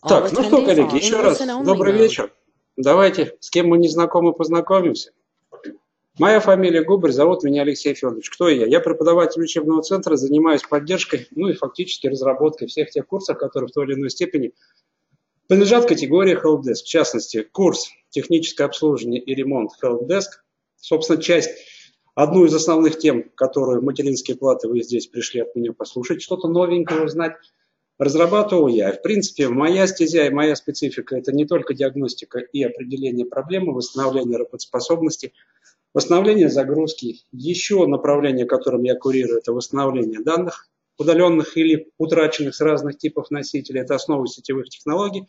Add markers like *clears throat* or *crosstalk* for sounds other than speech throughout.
Так, ну что, коллеги, еще раз добрый вечер. Давайте, с кем мы не знакомы, познакомимся. Моя фамилия Губарь, зовут меня Алексей Федорович. Кто я? Я преподаватель учебного центра, занимаюсь поддержкой, ну и фактически разработкой всех тех курсов, которые в той или иной степени принадлежат категории Helpdesk. В частности, курс «Техническое обслуживание и ремонт Helpdesk». Собственно, часть, одну из основных тем, которую материнские платы вы здесь пришли от меня послушать, что-то новенькое узнать, разрабатывал я. В принципе, моя стезя и моя специфика – это не только диагностика и определение проблемы, восстановление работоспособности, восстановление загрузки. Еще направление, которым я курирую, это восстановление данных, удаленных или утраченных с разных типов носителей. Это основа сетевых технологий.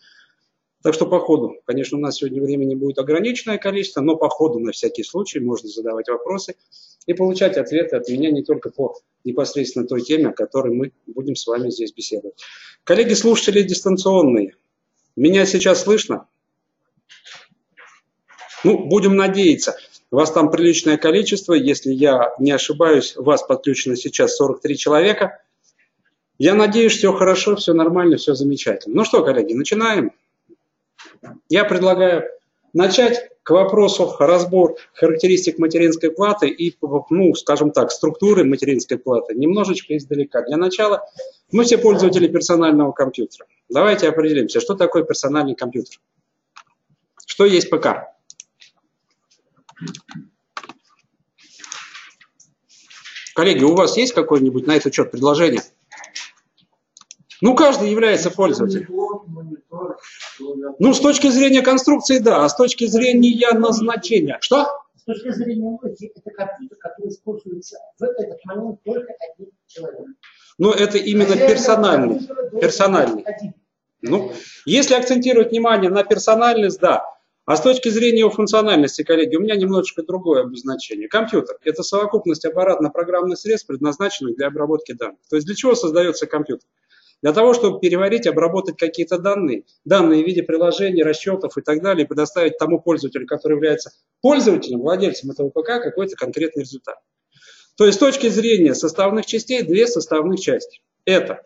Так что по ходу, конечно, у нас сегодня времени будет ограниченное количество, но по ходу на всякий случай можно задавать вопросы и получать ответы от меня не только по непосредственно той теме, о которой мы будем с вами здесь беседовать. Коллеги-слушатели дистанционные, меня сейчас слышно? Ну, будем надеяться. Вас там приличное количество. Если я не ошибаюсь, вас подключено сейчас 43 человека. Я надеюсь, все хорошо, все нормально, все замечательно. Ну что, коллеги, начинаем. Я предлагаю начать к вопросу разбор характеристик материнской платы и, ну, скажем так, структуры материнской платы немножечко издалека. Для начала мы все пользователи персонального компьютера. Давайте определимся, что такое персональный компьютер. Что есть ПК? Коллеги, у вас есть какое-нибудь на этот счет предложение? Ну, каждый является пользователем. Ну, с точки зрения конструкции, да, а с точки зрения назначения. Что? С точки зрения логики, это компьютер, который используется в этот момент только одним человеком. Ну, это именно персональный. Персональный. Ну, если акцентировать внимание на персональность, да. А с точки зрения его функциональности, коллеги, у меня немножечко другое обозначение. Компьютер – это совокупность аппаратно-программных средств, предназначенных для обработки данных. То есть для чего создается компьютер? Для того, чтобы переварить, обработать какие-то данные, данные в виде приложений, расчетов и так далее, и предоставить тому пользователю, который является пользователем, владельцем этого ПК, какой-то конкретный результат. То есть с точки зрения составных частей, две составных части. Это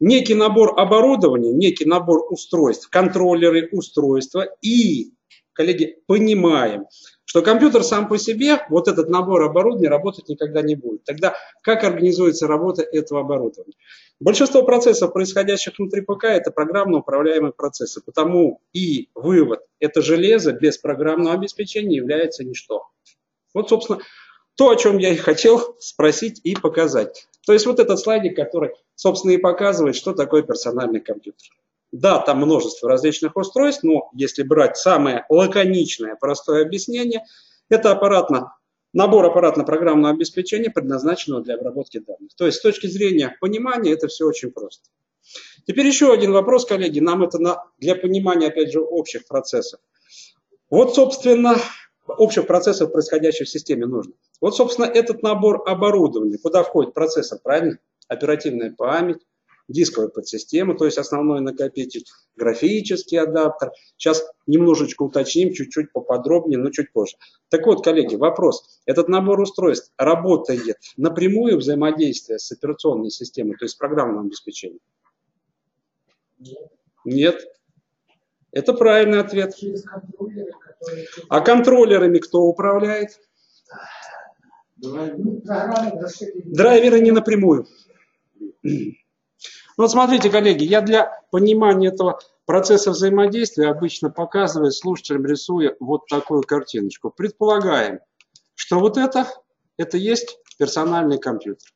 некий набор оборудования, некий набор устройств, контроллеры устройства и, коллеги, понимаем, что компьютер сам по себе, вот этот набор оборудования работать никогда не будет. Тогда как организуется работа этого оборудования? Большинство процессов, происходящих внутри ПК, это программно управляемые процессы. Потому и вывод – это железо без программного обеспечения является ничто. Вот, собственно, то, о чем я и хотел спросить и показать. То есть вот этот слайдик, который, собственно, и показывает, что такое персональный компьютер. Да, там множество различных устройств, но если брать самое лаконичное, простое объяснение, это аппаратно, набор аппаратно-программного обеспечения, предназначенного для обработки данных. То есть с точки зрения понимания это все очень просто. Теперь еще один вопрос, коллеги, нам это на, для понимания, опять же, общих процессов. Вот, собственно, общих процессов, происходящих в системе, нужно. Вот, собственно, этот набор оборудования, куда входит процессор, правильно? Оперативная память, дисковая подсистема, то есть основной накопитель, графический адаптер. Сейчас немножечко уточним, чуть-чуть поподробнее, но чуть позже. Так вот, коллеги, вопрос. Этот набор устройств работает напрямую взаимодействие с операционной системой, то есть с программным обеспечением? Нет. Это правильный ответ. Контроллеры, которые... А контроллерами кто управляет? Драйверы не напрямую. Ну, вот смотрите, коллеги, я для понимания этого процесса взаимодействия обычно показываю слушателям, рисуя вот такую картиночку. Предполагаем, что вот это, это есть персональный компьютер.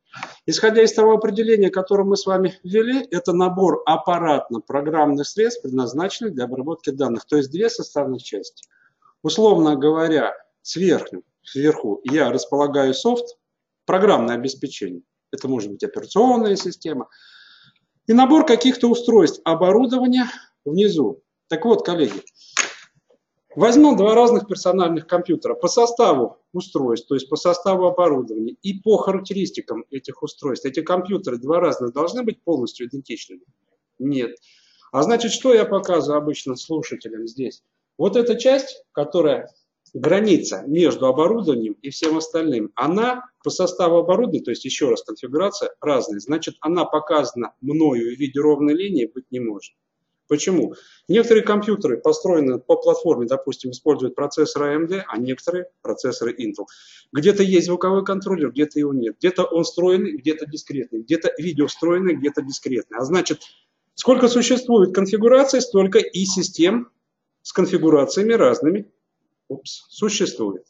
Исходя из того определения, которое мы с вами ввели, это набор аппаратно-программных средств, предназначенных для обработки данных, то есть две составных части. Условно говоря, сверху, сверху я располагаю софт, программное обеспечение. Это может быть операционная система. И набор каких-то устройств, оборудования внизу. Так вот, коллеги, возьмем два разных персональных компьютера по составу устройств, то есть по составу оборудования и по характеристикам этих устройств. Эти компьютеры два разных должны быть полностью идентичными? Нет. А значит, что я показываю обычно слушателям здесь? Вот эта часть, которая граница между оборудованием и всем остальным, она по составу оборудования, то есть еще раз конфигурация разная, значит она показана мною в виде ровной линии быть не может. Почему? Некоторые компьютеры построены по платформе, допустим, используют процессоры AMD, а некоторые процессоры Intel. Где-то есть звуковой контроллер, где-то его нет. Где-то он встроенный, где-то дискретный. Где-то видео встроенный, где-то дискретный. А значит, сколько существует конфигураций, столько и систем с конфигурациями разными упс, существует.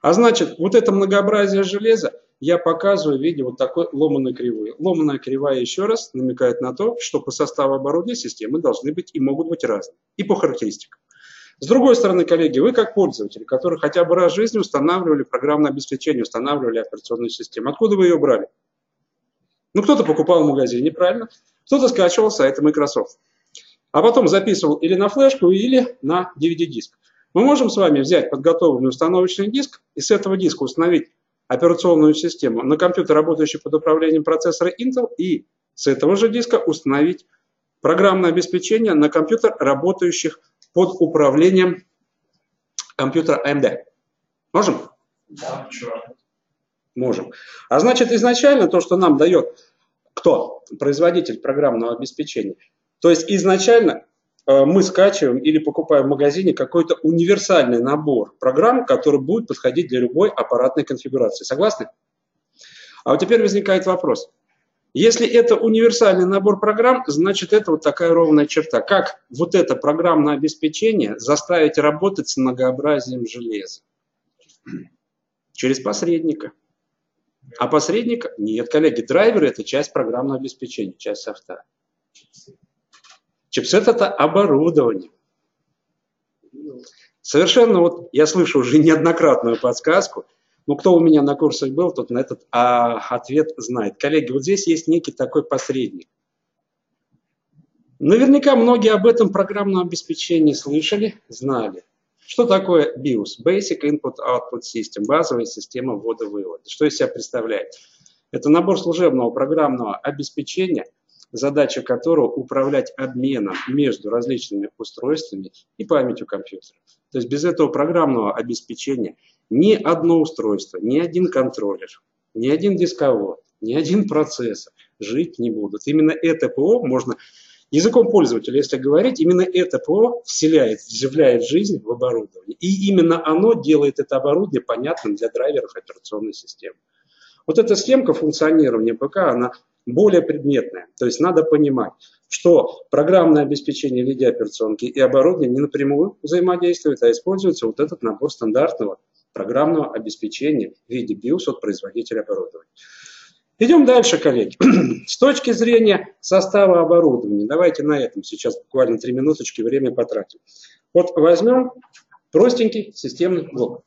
А значит, вот это многообразие железа я показываю в виде вот такой ломаной кривой. Ломаная кривая еще раз намекает на то, что по составу оборудования системы должны быть и могут быть разные. И по характеристикам. С другой стороны, коллеги, вы как пользователи, которые хотя бы раз в жизни устанавливали программное обеспечение, устанавливали операционную систему, откуда вы ее брали? Ну, кто-то покупал в магазине, правильно? Кто-то скачивал сайты Microsoft. А потом записывал или на флешку, или на DVD-диск. Мы можем с вами взять подготовленный установочный диск и с этого диска установить операционную систему на компьютер, работающий под управлением процессора Intel, и с этого же диска установить программное обеспечение на компьютер, работающих под управлением компьютера AMD. Можем? Да, Можем. А значит, изначально то, что нам дает кто? Производитель программного обеспечения. То есть изначально Э, мы скачиваем или покупаем в магазине какой-то универсальный набор программ, который будет подходить для любой аппаратной конфигурации. Согласны? А вот теперь возникает вопрос. Если это универсальный набор программ, значит это вот такая ровная черта. Как вот это программное обеспечение заставить работать с многообразием железа? Через посредника. А посредника? Нет, коллеги, драйверы – это часть программного обеспечения, часть софта. Чипсет – это оборудование. Совершенно вот я слышу уже неоднократную подсказку, но кто у меня на курсах был, тот на этот а, ответ знает. Коллеги, вот здесь есть некий такой посредник. Наверняка многие об этом программном обеспечении слышали, знали. Что такое BIOS? Basic Input Output System, базовая система ввода-вывода. Что из себя представляет? Это набор служебного программного обеспечения – задача которого управлять обменом между различными устройствами и памятью компьютера. То есть без этого программного обеспечения ни одно устройство, ни один контроллер, ни один дисковод, ни один процессор жить не будут. Именно это ПО можно, языком пользователя, если говорить, именно это ПО вселяет, вживляет жизнь в оборудование. И именно оно делает это оборудование понятным для драйверов операционной системы. Вот эта схемка функционирования ПК, она более предметная. То есть надо понимать, что программное обеспечение в виде операционки и оборудование не напрямую взаимодействуют, а используется вот этот набор стандартного программного обеспечения в виде BIOS от производителя оборудования. Идем дальше, коллеги. *clears throat* С точки зрения состава оборудования, давайте на этом сейчас буквально три минуточки время потратим. Вот возьмем простенький системный блок.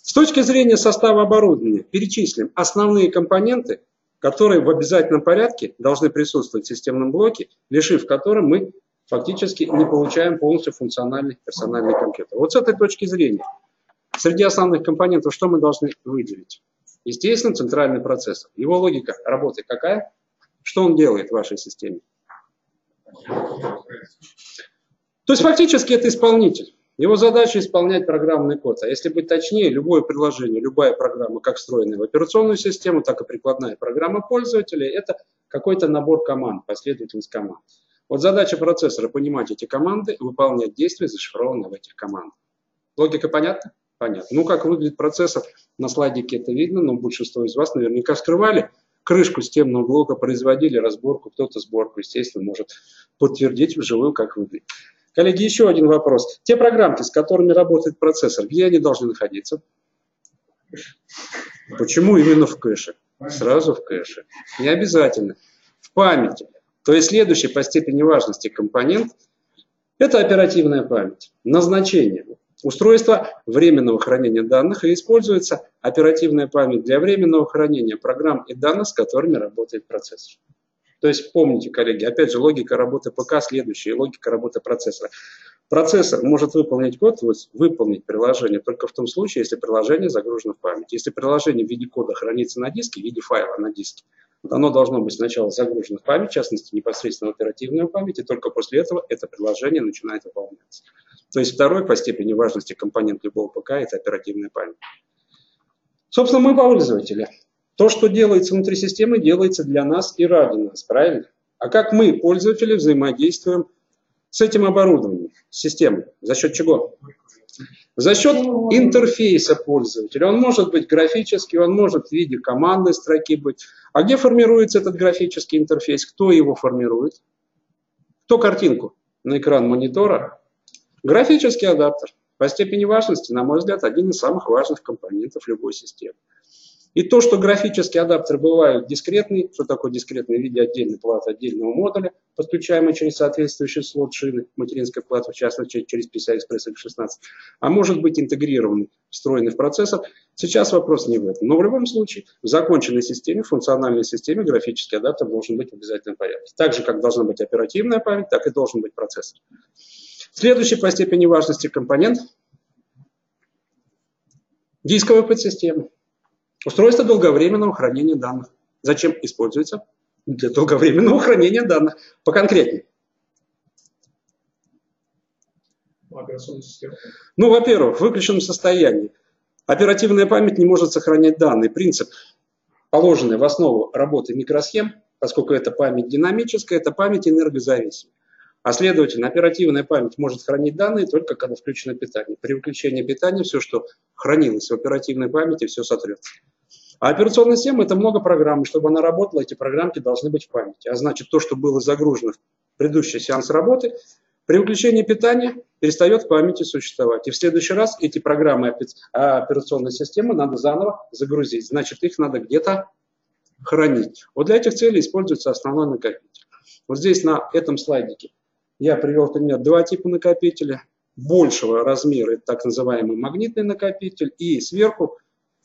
С точки зрения состава оборудования перечислим основные компоненты, которые в обязательном порядке должны присутствовать в системном блоке, лишив которым мы фактически не получаем полностью функциональный персональный компьютер. Вот с этой точки зрения, среди основных компонентов что мы должны выделить? Естественно, центральный процессор. Его логика работы какая? Что он делает в вашей системе? То есть фактически это исполнитель. Его задача исполнять программный код. А если быть точнее, любое приложение, любая программа, как встроенная в операционную систему, так и прикладная программа пользователя, это какой-то набор команд, последовательность команд. Вот задача процессора понимать эти команды и выполнять действия, зашифрованные в этих командах. Логика понятна? Понятно. Ну, как выглядит процессор, на слайдике это видно, но большинство из вас наверняка скрывали крышку системного блока, производили разборку, кто-то сборку, естественно, может подтвердить вживую, как выглядит. Коллеги, еще один вопрос. Те программки, с которыми работает процессор, где они должны находиться? Почему именно в кэше? Сразу в кэше. Не обязательно. В памяти. То есть следующий по степени важности компонент – это оперативная память. Назначение. Устройство временного хранения данных и используется оперативная память для временного хранения программ и данных, с которыми работает процессор. То есть помните, коллеги, опять же, логика работы ПК следующая, логика работы процессора. Процессор может выполнить код, то выполнить приложение только в том случае, если приложение загружено в память. Если приложение в виде кода хранится на диске, в виде файла на диске, оно должно быть сначала загружено в память, в частности, непосредственно в оперативную память, и только после этого это приложение начинает выполняться. То есть второй по степени важности компонент любого ПК – это оперативная память. Собственно, мы пользователи. То, что делается внутри системы, делается для нас и ради нас, правильно? А как мы, пользователи, взаимодействуем с этим оборудованием, системой. За счет чего? За счет интерфейса пользователя. Он может быть графический, он может в виде командной строки быть. А где формируется этот графический интерфейс? Кто его формирует? Кто картинку на экран монитора? Графический адаптер. По степени важности, на мой взгляд, один из самых важных компонентов любой системы. И то, что графические адаптеры бывают дискретные, что такое дискретный в виде отдельной платы, отдельного модуля, подключаемый через соответствующий слот шины, материнской платы, в частности через PCI Express X16, а может быть интегрированный, встроенный в процессор. Сейчас вопрос не в этом. Но в любом случае, в законченной системе, в функциональной системе графический адаптер должен быть в обязательном порядке. Так же, как должна быть оперативная память, так и должен быть процессор. Следующий по степени важности компонент – дисковая подсистема. Устройство долговременного хранения данных. Зачем используется? Для долговременного хранения данных. Поконкретнее. Ну, во-первых, в выключенном состоянии. Оперативная память не может сохранять данные. Принцип, положенный в основу работы микросхем, поскольку это память динамическая, это память энергозависимая. А следовательно, оперативная память может хранить данные только когда включено питание. При выключении питания все, что хранилось в оперативной памяти, все сотрется. А операционная система – это много программ, и чтобы она работала, эти программки должны быть в памяти. А значит, то, что было загружено в предыдущий сеанс работы, при выключении питания перестает в памяти существовать. И в следующий раз эти программы операционной системы надо заново загрузить. Значит, их надо где-то хранить. Вот для этих целей используется основной накопитель. Вот здесь на этом слайдике я привел пример два типа накопителя. Большего размера это так называемый магнитный накопитель. И сверху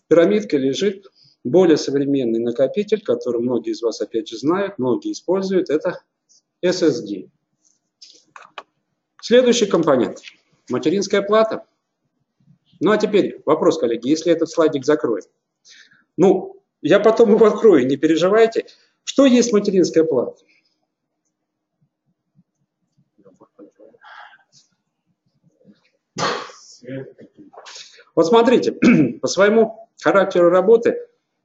пирамидка лежит более современный накопитель, который многие из вас опять же знают, многие используют, это SSD. Следующий компонент – материнская плата. Ну а теперь вопрос, коллеги, если этот слайдик закроем. Ну, я потом его открою, не переживайте. Что есть материнская плата? Вот смотрите, *clears throat* по своему характеру работы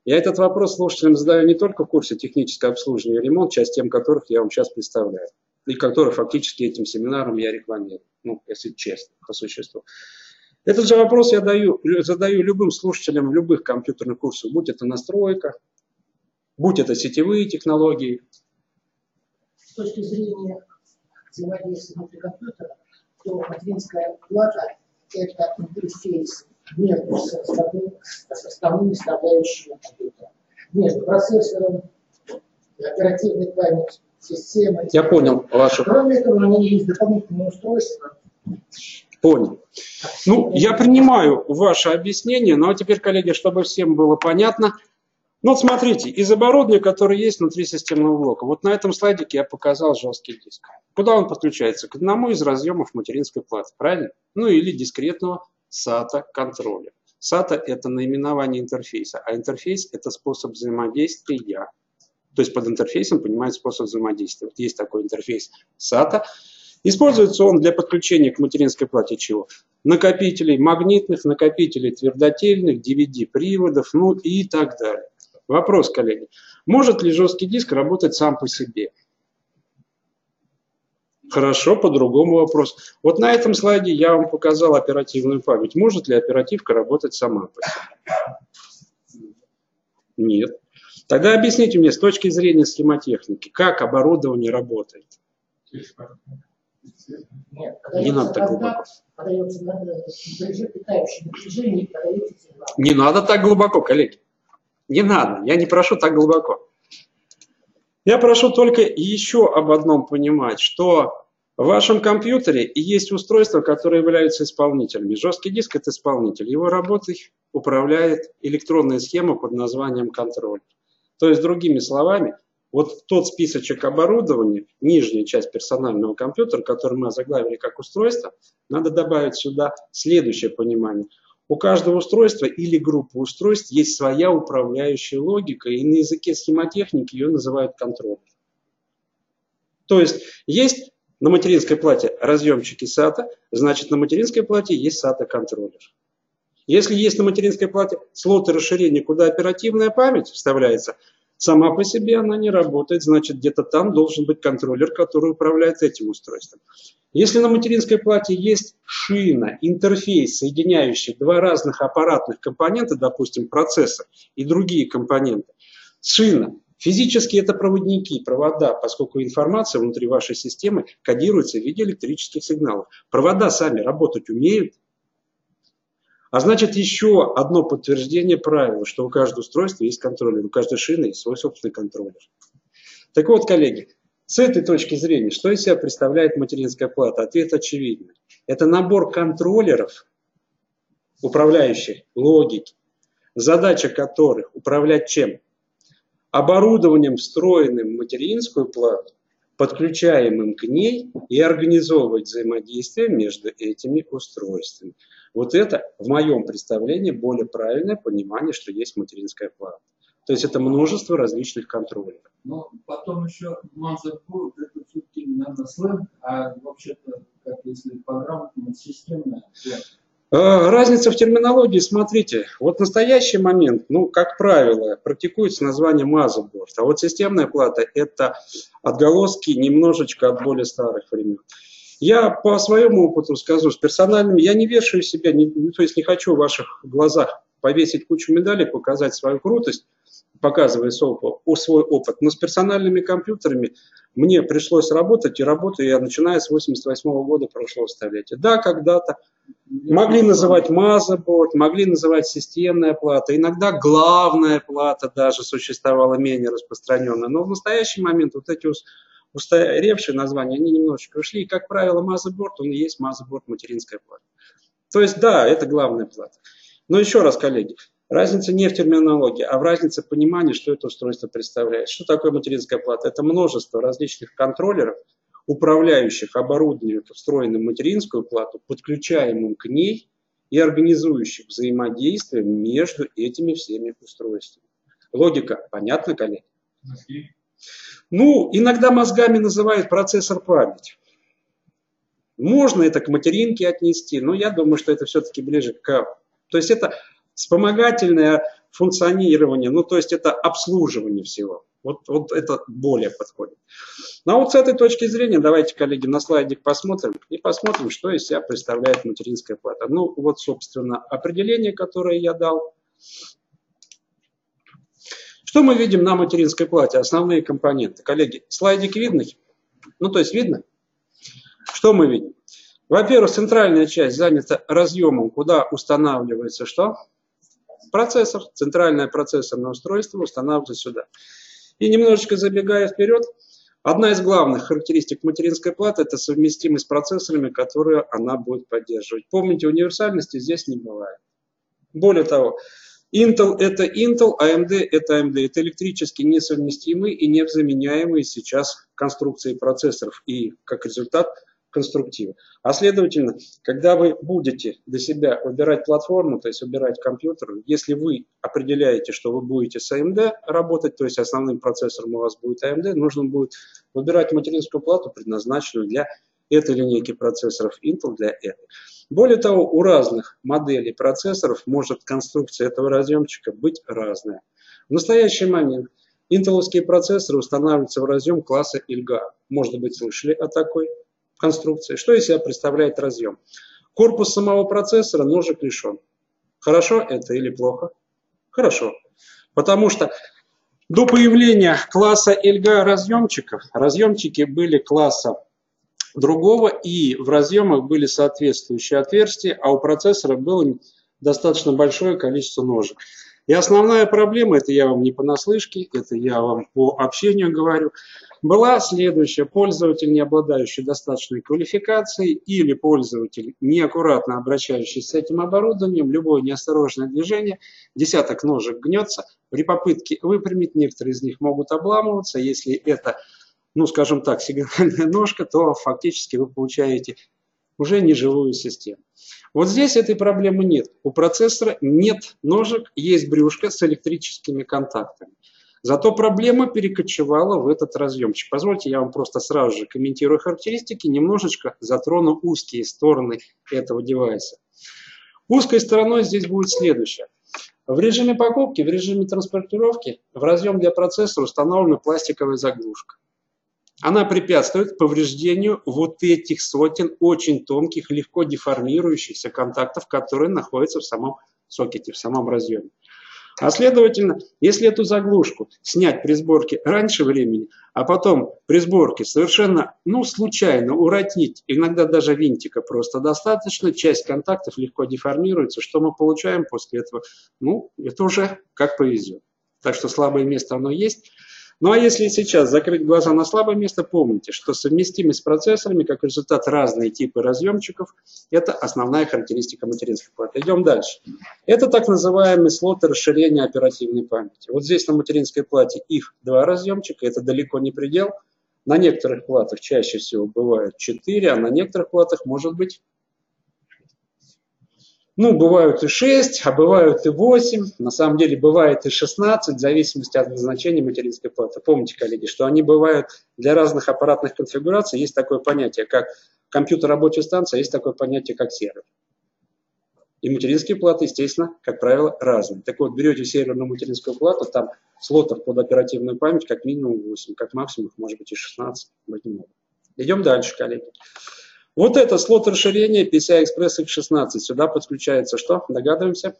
я этот вопрос слушателям задаю не только в курсе техническое обслуживание и ремонт, часть тем которых я вам сейчас представляю, и которые фактически этим семинаром я рекламирую, ну, если честно, по существу. Этот же вопрос я даю, задаю любым слушателям любых компьютерных курсов, будь это настройка, будь это сетевые технологии. С точки зрения взаимодействия внутри компьютера, то материнская плата – это интерфейс между составными составляющими компьютера. Между процессором, оперативной памятью, системой. Я понял вашу. Кроме этого, на ней есть дополнительные устройства. Понял. Ну, я принимаю ваше объяснение, но теперь, коллеги, чтобы всем было понятно, ну, вот смотрите, из оборудования, которое есть внутри системного блока, вот на этом слайдике я показал жесткий диск. Куда он подключается? К одному из разъемов материнской платы, правильно? Ну, или дискретного SATA контроля. SATA – это наименование интерфейса, а интерфейс – это способ взаимодействия. То есть под интерфейсом понимает способ взаимодействия. Вот есть такой интерфейс SATA. Используется он для подключения к материнской плате чего? Накопителей магнитных, накопителей твердотельных, DVD-приводов, ну и так далее. Вопрос, коллеги. Может ли жесткий диск работать сам по себе? Хорошо, по-другому вопрос. Вот на этом слайде я вам показал оперативную память. Может ли оперативка работать сама по себе? Нет. Тогда объясните мне с точки зрения схемотехники, как оборудование работает. Нет, не надо так глубоко. Не надо так глубоко, коллеги. Не надо, я не прошу так глубоко. Я прошу только еще об одном понимать, что в вашем компьютере есть устройства, которые являются исполнителями. Жесткий диск – это исполнитель. Его работой управляет электронная схема под названием контроль. То есть, другими словами, вот тот списочек оборудования, нижняя часть персонального компьютера, который мы озаглавили как устройство, надо добавить сюда следующее понимание. У каждого устройства или группы устройств есть своя управляющая логика, и на языке схемотехники ее называют контроллер. То есть есть на материнской плате разъемчики SATA, значит на материнской плате есть SATA контроллер. Если есть на материнской плате слоты расширения, куда оперативная память вставляется, Сама по себе она не работает, значит где-то там должен быть контроллер, который управляет этим устройством. Если на материнской плате есть шина, интерфейс, соединяющий два разных аппаратных компонента, допустим, процессор и другие компоненты, шина, Физически это проводники, провода, поскольку информация внутри вашей системы кодируется в виде электрических сигналов. Провода сами работать умеют, а значит, еще одно подтверждение правила, что у каждого устройства есть контроллер, у каждой шины есть свой собственный контроллер. Так вот, коллеги, с этой точки зрения, что из себя представляет материнская плата? Ответ очевидный. Это набор контроллеров, управляющих логики, задача которых управлять чем? Оборудованием, встроенным в материнскую плату, подключаемым к ней и организовывать взаимодействие между этими устройствами. Вот это, в моем представлении, более правильное понимание, что есть материнская плата. То есть это множество различных контролей. Но потом еще motherboard, это все-таки, наверное, сленг, а вообще-то, как если по-грамотному, системная. А, разница в терминологии, смотрите, вот настоящий момент, ну, как правило, практикуется название motherboard, а вот системная плата – это отголоски немножечко от более старых времен. Я по своему опыту скажу, с персональными, я не вешаю себя, не, ну, то есть не хочу в ваших глазах повесить кучу медалей, показать свою крутость, показывая свой, опыт. Но с персональными компьютерами мне пришлось работать, и работаю я начиная с 88 -го года прошлого столетия. Да, когда-то могли называть motherboard, могли называть системная плата, иногда главная плата даже существовала менее распространенная. Но в настоящий момент вот эти устаревшие названия, они немножечко ушли. И, как правило, motherboard, он и есть motherboard материнская плата. То есть, да, это главная плата. Но еще раз, коллеги, разница не в терминологии, а в разнице понимания, что это устройство представляет. Что такое материнская плата? Это множество различных контроллеров, управляющих оборудованием, встроенным материнскую плату, подключаемым к ней и организующих взаимодействие между этими всеми устройствами. Логика понятна, коллеги? Ну, иногда мозгами называют процессор память. Можно это к материнке отнести, но я думаю, что это все-таки ближе к... То есть это вспомогательное функционирование, ну то есть это обслуживание всего. Вот, вот это более подходит. Ну а вот с этой точки зрения давайте, коллеги, на слайдик посмотрим и посмотрим, что из себя представляет материнская плата. Ну вот, собственно, определение, которое я дал. Что мы видим на материнской плате? Основные компоненты. Коллеги, слайдик видный? Ну, то есть видно? Что мы видим? Во-первых, центральная часть занята разъемом, куда устанавливается что? Процессор. Центральное процессорное устройство устанавливается сюда. И немножечко забегая вперед, одна из главных характеристик материнской платы – это совместимость с процессорами, которые она будет поддерживать. Помните, универсальности здесь не бывает. Более того, Intel это Intel, AMD это AMD. Это электрически несовместимые и невзаменяемые сейчас конструкции процессоров и, как результат, конструктивы. А следовательно, когда вы будете для себя выбирать платформу, то есть выбирать компьютер, если вы определяете, что вы будете с AMD работать, то есть основным процессором у вас будет AMD, нужно будет выбирать материнскую плату, предназначенную для этой линейки процессоров Intel, для этой. Более того, у разных моделей процессоров может конструкция этого разъемчика быть разная. В настоящий момент интеловские процессоры устанавливаются в разъем класса ILGA. Может быть, слышали о такой конструкции. Что из себя представляет разъем? Корпус самого процессора ножик лишен. Хорошо это или плохо? Хорошо. Потому что до появления класса ILGA разъемчиков, разъемчики были класса другого, и в разъемах были соответствующие отверстия, а у процессора было достаточно большое количество ножек. И основная проблема, это я вам не понаслышке, это я вам по общению говорю, была следующая. Пользователь, не обладающий достаточной квалификацией или пользователь, неаккуратно обращающийся с этим оборудованием, любое неосторожное движение, десяток ножек гнется. При попытке выпрямить некоторые из них могут обламываться. Если это, ну скажем так, сигнальная *laughs* ножка, то фактически вы получаете уже неживую систему. Вот здесь этой проблемы нет. У процессора нет ножек, есть брюшко с электрическими контактами. Зато проблема перекочевала в этот разъемчик. Позвольте, я вам просто сразу же комментирую характеристики, немножечко затрону узкие стороны этого девайса. Узкой стороной здесь будет следующее. В режиме покупки, в режиме транспортировки в разъем для процессора установлена пластиковая заглушка. Она препятствует повреждению вот этих сотен очень тонких, легко деформирующихся контактов, которые находятся в самом сокете, в самом разъеме. А следовательно, если эту заглушку снять при сборке раньше времени, а потом при сборке совершенно, ну, случайно уроднить, иногда даже винтика просто достаточно, часть контактов легко деформируется, что мы получаем после этого? Ну, это уже как повезет. Так что слабое место оно есть. Ну а если сейчас закрыть глаза на слабое место, помните, что совместимость с процессорами, как результат разные типы разъемчиков, это основная характеристика материнской платы. Идем дальше. Это так называемый слот расширения оперативной памяти. Вот здесь на материнской плате их два разъемчика, это далеко не предел. На некоторых платах чаще всего бывает 4, а на некоторых платах может быть ну, бывают и 6, а бывают и 8, на самом деле бывает и 16, в зависимости от назначения материнской платы. Помните, коллеги, что они бывают для разных аппаратных конфигураций. Есть такое понятие, как компьютер рабочая станция, есть такое понятие, как сервер. И материнские платы, естественно, как правило, разные. Так вот, берете серверную материнскую плату, там слотов под оперативную память как минимум 8, как максимум, может быть, и 16, быть не могут. Идем дальше, коллеги. Вот это слот расширения PCI-Express X16. Сюда подключается что? Догадываемся?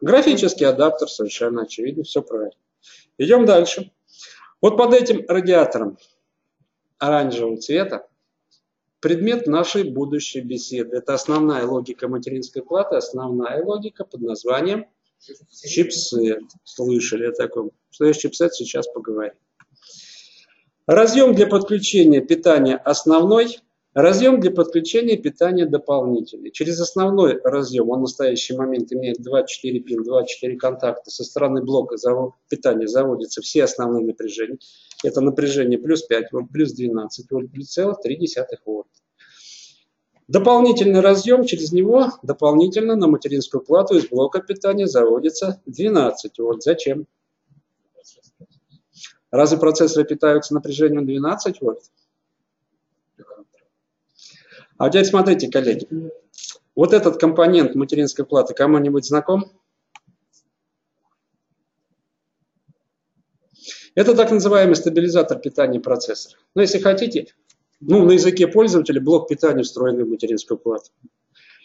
Графический адаптер, совершенно очевидно, все правильно. Идем дальше. Вот под этим радиатором оранжевого цвета предмет нашей будущей беседы. Это основная логика материнской платы, основная логика под названием чипсет. Слышали о таком? Что есть чипсет, сейчас поговорим. Разъем для подключения питания основной – Разъем для подключения питания дополнительный. Через основной разъем, он в настоящий момент имеет 24 пин, 24 контакта. Со стороны блока питания заводятся все основные напряжения. Это напряжение плюс 5 вольт, плюс 12 вольт, плюс целых 3 вольт. Дополнительный разъем, через него дополнительно на материнскую плату из блока питания заводится 12 вольт. Зачем? Разве процессоры питаются напряжением 12 вольт? А теперь смотрите, коллеги. Вот этот компонент материнской платы кому-нибудь знаком? Это так называемый стабилизатор питания процессора. Но если хотите, ну, на языке пользователя блок питания встроенный в материнскую плату.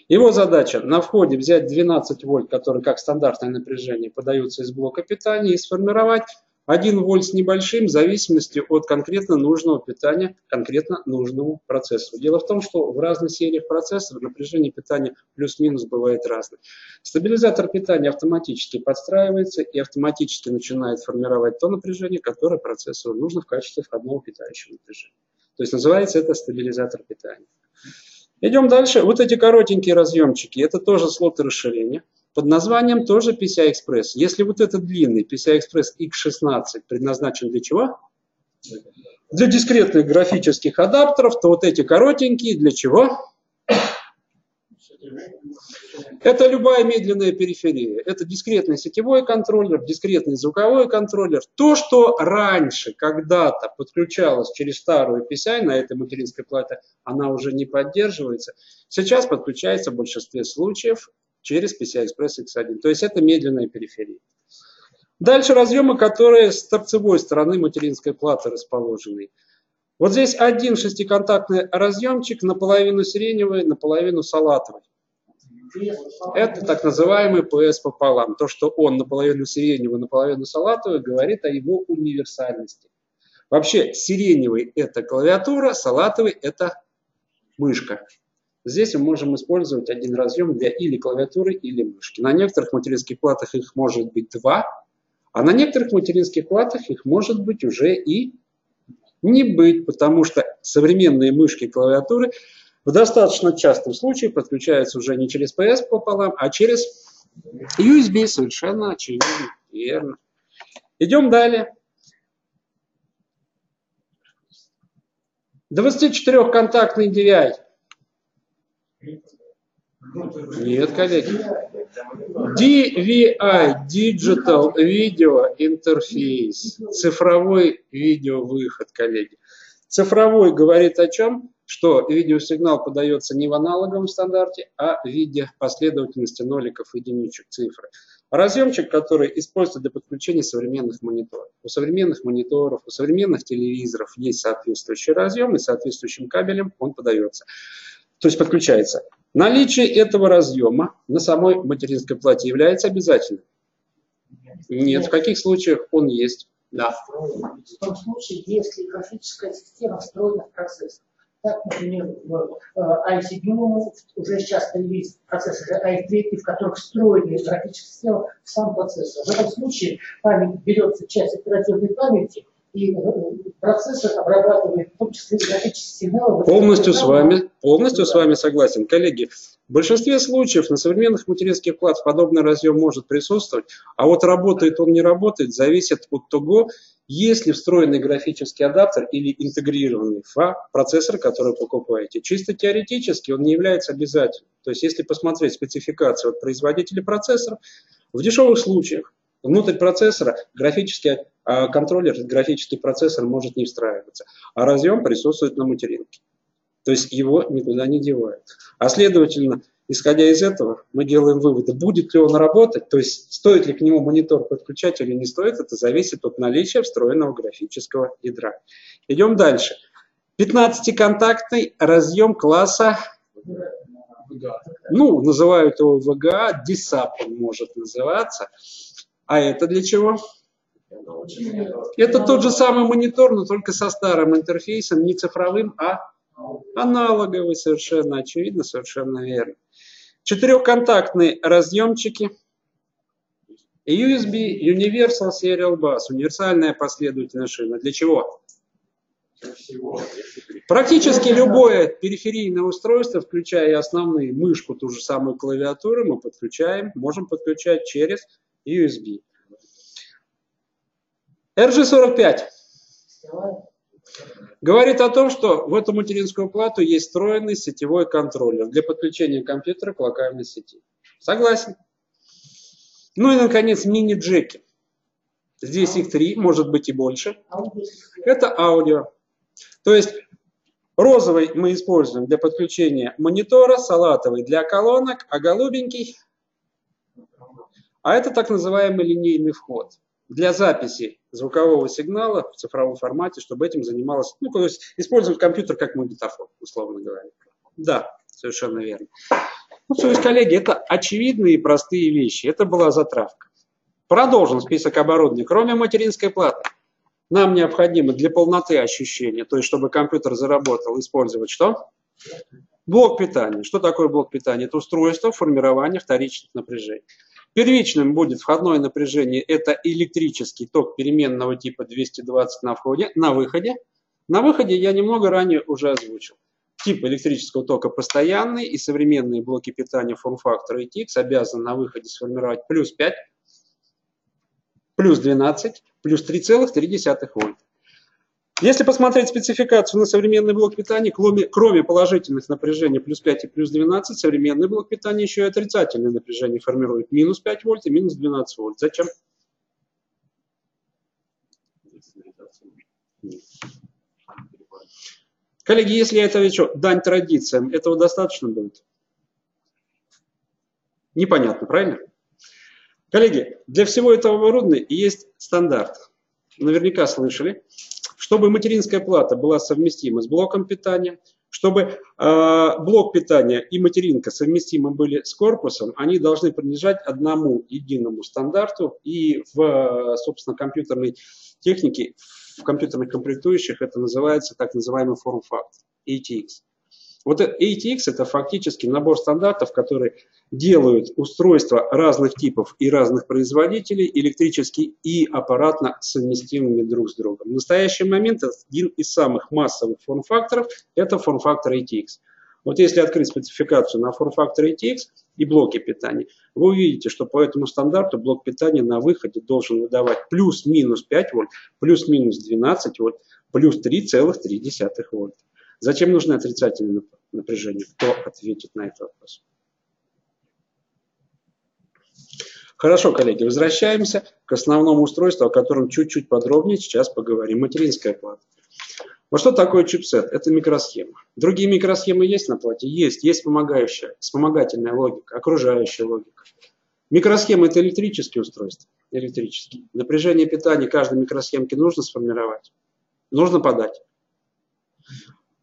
Его задача на входе взять 12 вольт, которые как стандартное напряжение подаются из блока питания, и сформировать 1 вольт с небольшим в зависимости от конкретно нужного питания, конкретно нужному процессору. Дело в том, что в разных сериях процессоров напряжение питания плюс-минус бывает разное. Стабилизатор питания автоматически подстраивается и автоматически начинает формировать то напряжение, которое процессору нужно в качестве входного питающего напряжения. То есть называется это стабилизатор питания. Идем дальше. Вот эти коротенькие разъемчики, это тоже слоты расширения под названием тоже PCI-Express. Если вот этот длинный PCI-Express X16 предназначен для чего? Для дискретных графических адаптеров, то вот эти коротенькие для чего? Это любая медленная периферия. Это дискретный сетевой контроллер, дискретный звуковой контроллер. То, что раньше когда-то подключалось через старую PCI на этой материнской плате, она уже не поддерживается. Сейчас подключается в большинстве случаев через PCI-Express X1. То есть это медленная периферия. Дальше разъемы, которые с торцевой стороны материнской платы расположены. Вот здесь один шестиконтактный разъемчик, наполовину сиреневый, наполовину салатовый. Это так называемый PS пополам. То, что он наполовину сиреневый, наполовину салатовый, говорит о его универсальности. Вообще сиреневый – это клавиатура, салатовый – это мышка. Здесь мы можем использовать один разъем для или клавиатуры, или мышки. На некоторых материнских платах их может быть два, а на некоторых материнских платах их может быть уже и не быть, потому что современные мышки и клавиатуры в достаточно частом случае подключаются уже не через PS пополам, а через USB. Совершенно очевидно, верно. Идем далее. 24-контактный DVI. Нет, коллеги. DVI, Digital Video Interface, цифровой видеовыход, коллеги. Цифровой говорит о чем? Что видеосигнал подается не в аналоговом стандарте, а в виде последовательности ноликов, единичек, цифр. Разъемчик, который используется для подключения современных мониторов. У современных мониторов, у современных телевизоров есть соответствующий разъем, и соответствующим кабелем он подается. То есть подключается. Наличие этого разъема на самой материнской плате является обязательным? Нет. В каких случаях он есть? Да. В том случае, если графическая система встроена в процессор. Так, например, в i7 уже сейчас появились процессоры i3, в которых встроена графическая система в сам процессор. В этом случае память берется часть оперативной памяти, и процессор обрабатывает в том числе графические сигналы. Полностью с вами, полностью с вами согласен. Коллеги, в большинстве случаев на современных материнских плат подобный разъем может присутствовать, а вот работает он, не работает, зависит от того, есть ли встроенный графический адаптер или интегрированный в процессор, который покупаете. Чисто теоретически он не является обязательным. То есть если посмотреть спецификацию от производителя процессора, в дешевых случаях внутрь процессора графический а контроллер, графический процессор может не встраиваться, а разъем присутствует на материнке. То есть его никуда не девают. А следовательно, исходя из этого, мы делаем выводы, будет ли он работать, то есть стоит ли к нему монитор подключать или не стоит, это зависит от наличия встроенного графического ядра. Идем дальше. 15-контактный разъем класса, ну, называют его VGA, DISAP он может называться. А это для чего? Это тот же самый монитор, но только со старым интерфейсом, не цифровым, а аналоговый, совершенно очевидно, совершенно верно. Четырехконтактные разъемчики. USB Universal Serial Bus, универсальная последовательная шина. Для чего? Практически любое периферийное устройство, включая и основные мышку, ту же самую клавиатуру, мы подключаем, можем подключать через USB. RG45 говорит о том, что в эту материнскую плату есть встроенный сетевой контроллер для подключения компьютера к локальной сети. Согласен. Ну и, наконец, мини-джеки. Здесь их три, может быть и больше. Это аудио. То есть розовый мы используем для подключения монитора, салатовый для колонок, а голубенький, а это так называемый линейный вход для записи звукового сигнала в цифровом формате, чтобы этим занималась, ну, то есть использовать компьютер как магнитофон, условно говоря. Да, совершенно верно. Ну, то есть, коллеги, это очевидные и простые вещи. Это была затравка. Продолжим список оборудования. Кроме материнской платы, нам необходимо для полноты ощущения, то есть чтобы компьютер заработал, использовать что? Блок питания. Что такое блок питания? Это устройство формирования вторичных напряжений. Первичным будет входное напряжение, это электрический ток переменного типа 220 на входе, на выходе. На выходе я немного ранее уже озвучил. Тип электрического тока постоянный, и современные блоки питания форм-фактора ETX обязаны на выходе сформировать плюс 5, плюс 12, плюс 3,3 вольт. Если посмотреть спецификацию на современный блок питания, кроме, кроме положительных напряжений плюс 5 и плюс 12, современный блок питания еще и отрицательное напряжение формирует минус 5 вольт и минус 12 вольт. Зачем? Коллеги, если я это отвечу, дань традициям, этого достаточно будет? Непонятно, правильно? Коллеги, для всего этого оборудования есть стандарт. Наверняка слышали чтобы материнская плата была совместима с блоком питания, чтобы э, блок питания и материнка совместимы были с корпусом, они должны принадлежать одному единому стандарту. И в, собственно, компьютерной технике, в компьютерных комплектующих это называется так называемый форм-фактор, ATX. Вот ATX это фактически набор стандартов, которые делают устройства разных типов и разных производителей электрически и аппаратно совместимыми друг с другом. В настоящий момент один из самых массовых форм-факторов это форм-фактор ATX. Вот если открыть спецификацию на форм-фактор ATX и блоки питания, вы увидите, что по этому стандарту блок питания на выходе должен выдавать плюс-минус 5 вольт, плюс-минус 12 вольт, плюс 3,3 вольта. Зачем нужны отрицательные напряжения? Кто ответит на этот вопрос? Хорошо, коллеги, возвращаемся к основному устройству, о котором чуть-чуть подробнее сейчас поговорим. Материнская плата. Вот что такое чипсет? Это микросхема. Другие микросхемы есть на плате? Есть. Есть помогающая, вспомогательная логика, окружающая логика. Микросхема – это электрические устройства. Электрические. Напряжение питания каждой микросхемки нужно сформировать. Нужно подать.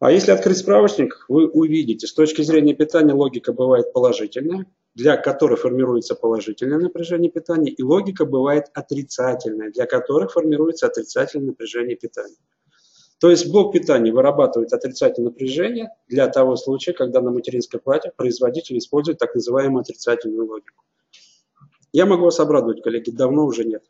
А если открыть справочник, вы увидите, с точки зрения питания логика бывает положительная, для которой формируется положительное напряжение питания, и логика бывает отрицательная, для которой формируется отрицательное напряжение питания. То есть блок питания вырабатывает отрицательное напряжение для того случая, когда на материнской плате производитель использует так называемую отрицательную логику. Я могу вас обрадовать, коллеги, давно уже нет.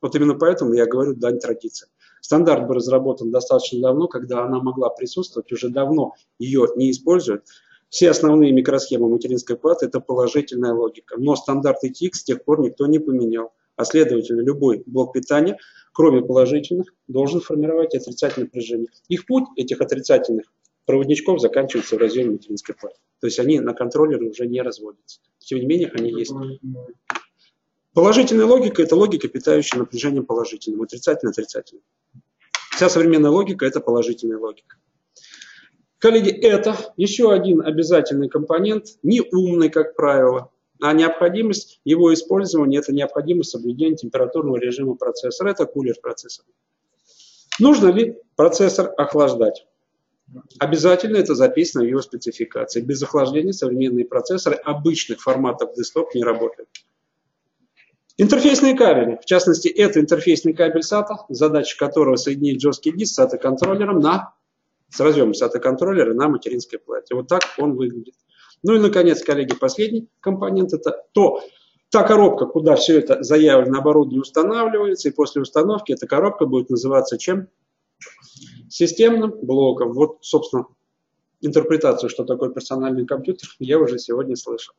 Вот именно поэтому я говорю дань традиции. Стандарт был разработан достаточно давно, когда она могла присутствовать, уже давно ее не используют. Все основные микросхемы материнской платы – это положительная логика. Но стандарт ETX с тех пор никто не поменял. А следовательно, любой блок питания, кроме положительных, должен формировать отрицательное напряжение. Их путь, этих отрицательных проводничков, заканчивается в разъеме материнской платы. То есть они на контроллеры уже не разводятся. Тем не менее, они есть. Положительная логика – это логика, питающая напряжением положительным, отрицательно – отрицательным. Вся современная логика – это положительная логика. Коллеги, это еще один обязательный компонент, не умный, как правило, а необходимость его использования – это необходимость соблюдения температурного режима процессора. Это кулер процессора. Нужно ли процессор охлаждать? Обязательно это записано в его спецификации. Без охлаждения современные процессоры обычных форматов десктоп не работают. Интерфейсные кабели, в частности, это интерфейсный кабель SATA, задача которого соединить жесткий диск с SATA-контроллером на, с разъемом SATA-контроллера на материнской плате. Вот так он выглядит. Ну и, наконец, коллеги, последний компонент – это то, та коробка, куда все это заявлено оборудование устанавливается, и после установки эта коробка будет называться чем? Системным блоком. Вот, собственно, интерпретацию, что такое персональный компьютер, *laughs* я уже сегодня слышал.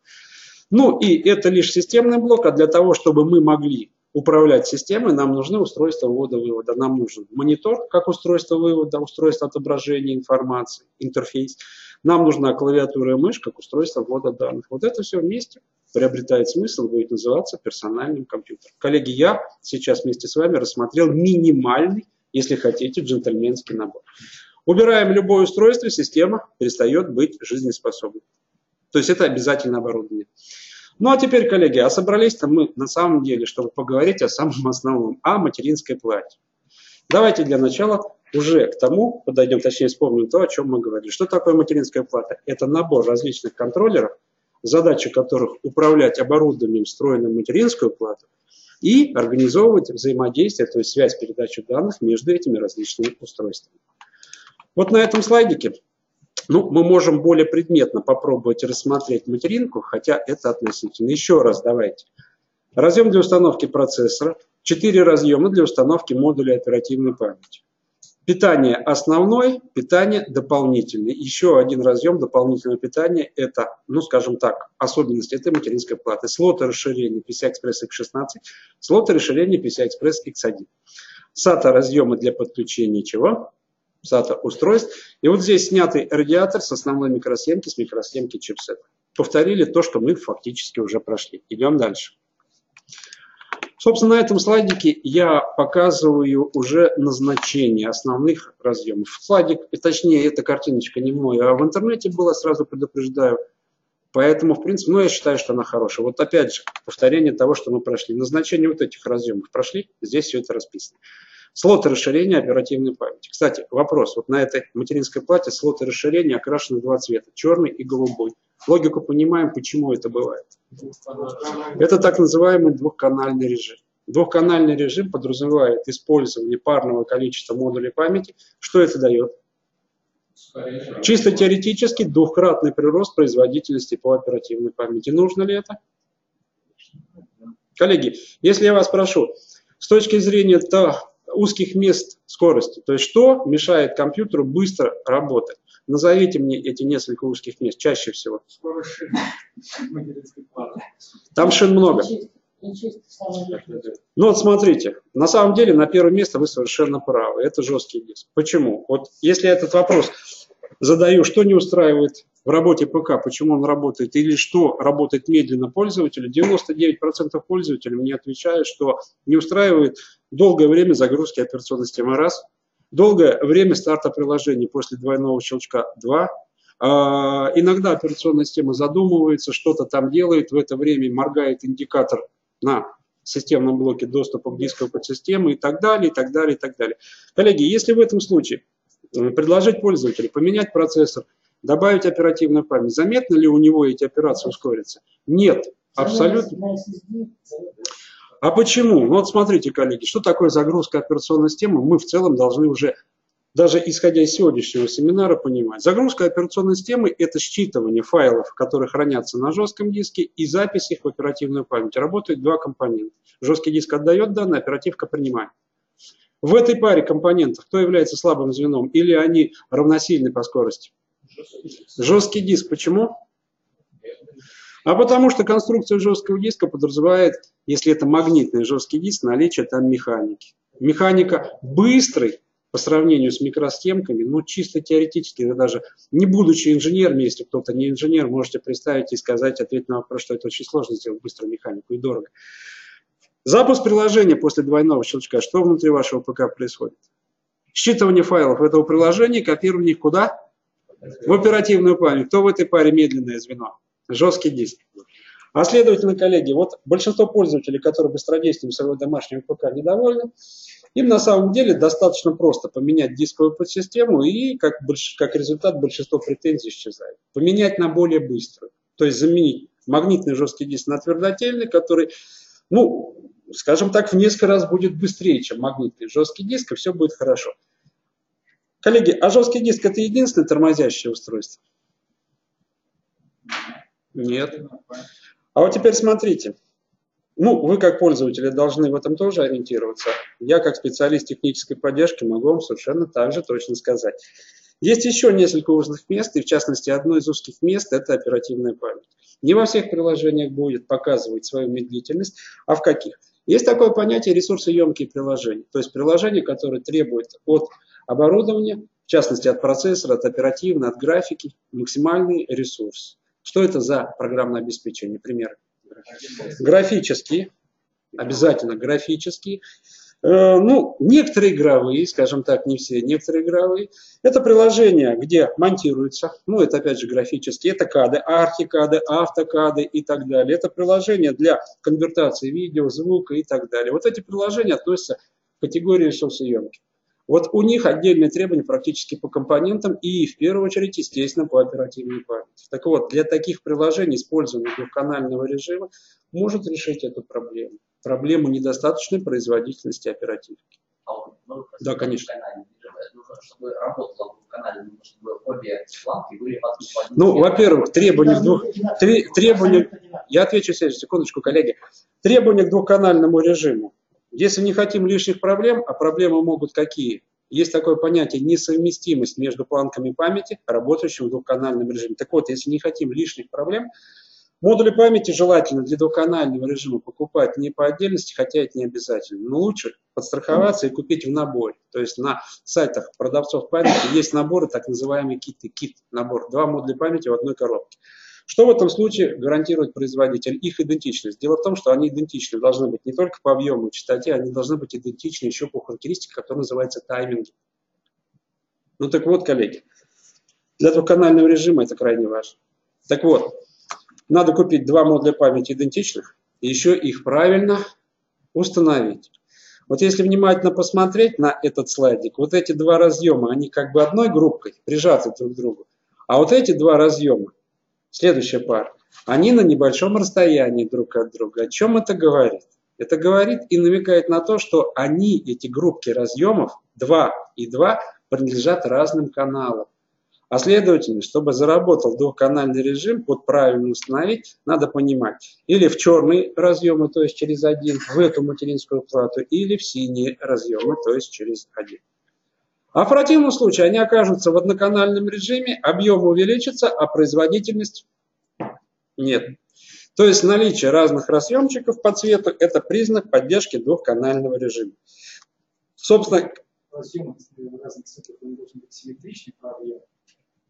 Ну и это лишь системный блок, а для того, чтобы мы могли управлять системой, нам нужны устройства ввода-вывода. Нам нужен монитор, как устройство вывода, устройство отображения информации, интерфейс. Нам нужна клавиатура и мышь, как устройство ввода данных. Вот это все вместе приобретает смысл, будет называться персональным компьютером. Коллеги, я сейчас вместе с вами рассмотрел минимальный, если хотите, джентльменский набор. Убираем любое устройство, система перестает быть жизнеспособной. То есть это обязательно оборудование. Ну а теперь, коллеги, а собрались-то мы на самом деле, чтобы поговорить о самом основном, о материнской плате. Давайте для начала уже к тому подойдем, точнее вспомним то, о чем мы говорили. Что такое материнская плата? Это набор различных контроллеров, задача которых управлять оборудованием, встроенным в материнскую плату, и организовывать взаимодействие, то есть связь передачи данных между этими различными устройствами. Вот на этом слайдике ну, мы можем более предметно попробовать рассмотреть материнку, хотя это относительно. Еще раз давайте. Разъем для установки процессора, 4 разъема для установки модуля оперативной памяти. Питание основной, питание дополнительное. Еще один разъем дополнительного питания – это, ну скажем так, особенность этой материнской платы. Слоты расширения PCI-Express X16, слоты расширения PCI-Express X1. SATA разъемы для подключения чего? Устройств. И вот здесь снятый радиатор с основной микросхемки, с микросхемки чипсета. Повторили то, что мы фактически уже прошли. Идем дальше. Собственно, на этом слайдике я показываю уже назначение основных разъемов. Слайдик, точнее, эта картиночка не мой, а в интернете была, сразу предупреждаю. Поэтому, в принципе, ну, я считаю, что она хорошая. Вот опять же, повторение того, что мы прошли. Назначение вот этих разъемов прошли, здесь все это расписано. Слоты расширения оперативной памяти. Кстати, вопрос. Вот на этой материнской плате слоты расширения окрашены в два цвета. Черный и голубой. Логику понимаем, почему это бывает. Это так называемый двухканальный режим. Двухканальный режим подразумевает использование парного количества модулей памяти. Что это дает? Чисто теоретически двухкратный прирост производительности по оперативной памяти. Нужно ли это? Коллеги, если я вас прошу, с точки зрения то, узких мест скорости, то есть что мешает компьютеру быстро работать? Назовите мне эти несколько узких мест чаще всего. Там шин много. Ну вот смотрите, на самом деле на первое место вы совершенно правы, это жесткий диск. Почему? Вот если этот вопрос задаю, что не устраивает в работе ПК, почему он работает, или что работает медленно пользователю, 99% пользователей мне отвечают, что не устраивает долгое время загрузки операционной системы раз, долгое время старта приложения после двойного щелчка два, а, иногда операционная система задумывается, что-то там делает, в это время моргает индикатор на системном блоке доступа к дисковой подсистеме и так далее, и так далее, и так далее. Коллеги, если в этом случае предложить пользователю поменять процессор, добавить оперативную память, заметно ли у него эти операции ускорятся? Нет, абсолютно. А почему? Вот смотрите, коллеги, что такое загрузка операционной системы, мы в целом должны уже, даже исходя из сегодняшнего семинара, понимать. Загрузка операционной системы – это считывание файлов, которые хранятся на жестком диске, и запись их в оперативную память. Работают два компонента. Жесткий диск отдает данные, оперативка принимает. В этой паре компонентов кто является слабым звеном или они равносильны по скорости? Жесткий диск. Почему? А потому что конструкция жесткого диска подразумевает, если это магнитный жесткий диск, наличие там механики. Механика быстрой по сравнению с микросхемками, ну чисто теоретически, даже не будучи инженером, если кто-то не инженер, можете представить и сказать, ответить на вопрос, что это очень сложно сделать быструю механику и дорого. Запуск приложения после двойного щелчка. Что внутри вашего ПК происходит? Считывание файлов этого приложения, копирование их куда? В оперативную память. Кто в этой паре медленное звено? Жесткий диск. А следовательно, коллеги, вот большинство пользователей, которые быстродействием своего домашнего ПК недовольны, им на самом деле достаточно просто поменять дисковую подсистему, и как, как результат большинство претензий исчезает. Поменять на более быструю. То есть заменить магнитный жесткий диск на твердотельный, который, ну, скажем так, в несколько раз будет быстрее, чем магнитный жесткий диск, и все будет хорошо. Коллеги, а жесткий диск это единственное тормозящее устройство? Нет. А вот теперь смотрите. Ну, вы как пользователи должны в этом тоже ориентироваться. Я как специалист технической поддержки могу вам совершенно так же точно сказать. Есть еще несколько узких мест, и в частности одно из узких мест – это оперативная память. Не во всех приложениях будет показывать свою медлительность, а в каких? Есть такое понятие ресурсоемкие приложения, то есть приложения, которые требуют от оборудования, в частности от процессора, от оперативной, от графики, максимальный ресурс. Что это за программное обеспечение? Пример. Графический, обязательно графический. Э, ну, некоторые игровые, скажем так, не все, некоторые игровые. Это приложения, где монтируются, ну, это опять же графические, это кады, архикады, автокады и так далее. Это приложения для конвертации видео, звука и так далее. Вот эти приложения относятся к категории ресурсоемки. Вот у них отдельные требования практически по компонентам и в первую очередь, естественно, по оперативной памяти. Так вот, для таких приложений использование двухканального режима может решить эту проблему. Проблему недостаточной производительности оперативки. Ну, да, конечно. Чтобы работало двухканально, чтобы обе лампы были Ну, во-первых, требования к двух... Требования... Я отвечу сейчас, секундочку, коллеги. Требования к двухканальному режиму если не хотим лишних проблем, а проблемы могут какие? Есть такое понятие несовместимость между планками памяти, работающим в двухканальном режиме. Так вот, если не хотим лишних проблем, модули памяти желательно для двухканального режима покупать не по отдельности, хотя это не обязательно. Но лучше подстраховаться и купить в наборе. То есть на сайтах продавцов памяти есть наборы, так называемые киты. Кит набор. Два модуля памяти в одной коробке. Что в этом случае гарантирует производитель? Их идентичность. Дело в том, что они идентичны должны быть не только по объему и частоте, они должны быть идентичны еще по характеристике, которая называется тайминги. Ну так вот, коллеги, для двухканального режима это крайне важно. Так вот, надо купить два модуля памяти идентичных, и еще их правильно установить. Вот если внимательно посмотреть на этот слайдик, вот эти два разъема, они как бы одной группкой прижаты друг к другу. А вот эти два разъема, Следующая пара. Они на небольшом расстоянии друг от друга. О чем это говорит? Это говорит и намекает на то, что они, эти группки разъемов, 2 и 2, принадлежат разным каналам. А следовательно, чтобы заработал двухканальный режим, вот правильно установить, надо понимать, или в черные разъемы, то есть через один, в эту материнскую плату, или в синие разъемы, то есть через один. А в противном случае они окажутся в одноканальном режиме, объем увеличится, а производительность нет. То есть наличие разных разъемчиков по цвету – это признак поддержки двухканального режима. Собственно, разъем разных цветов он должен быть симметричный по объему.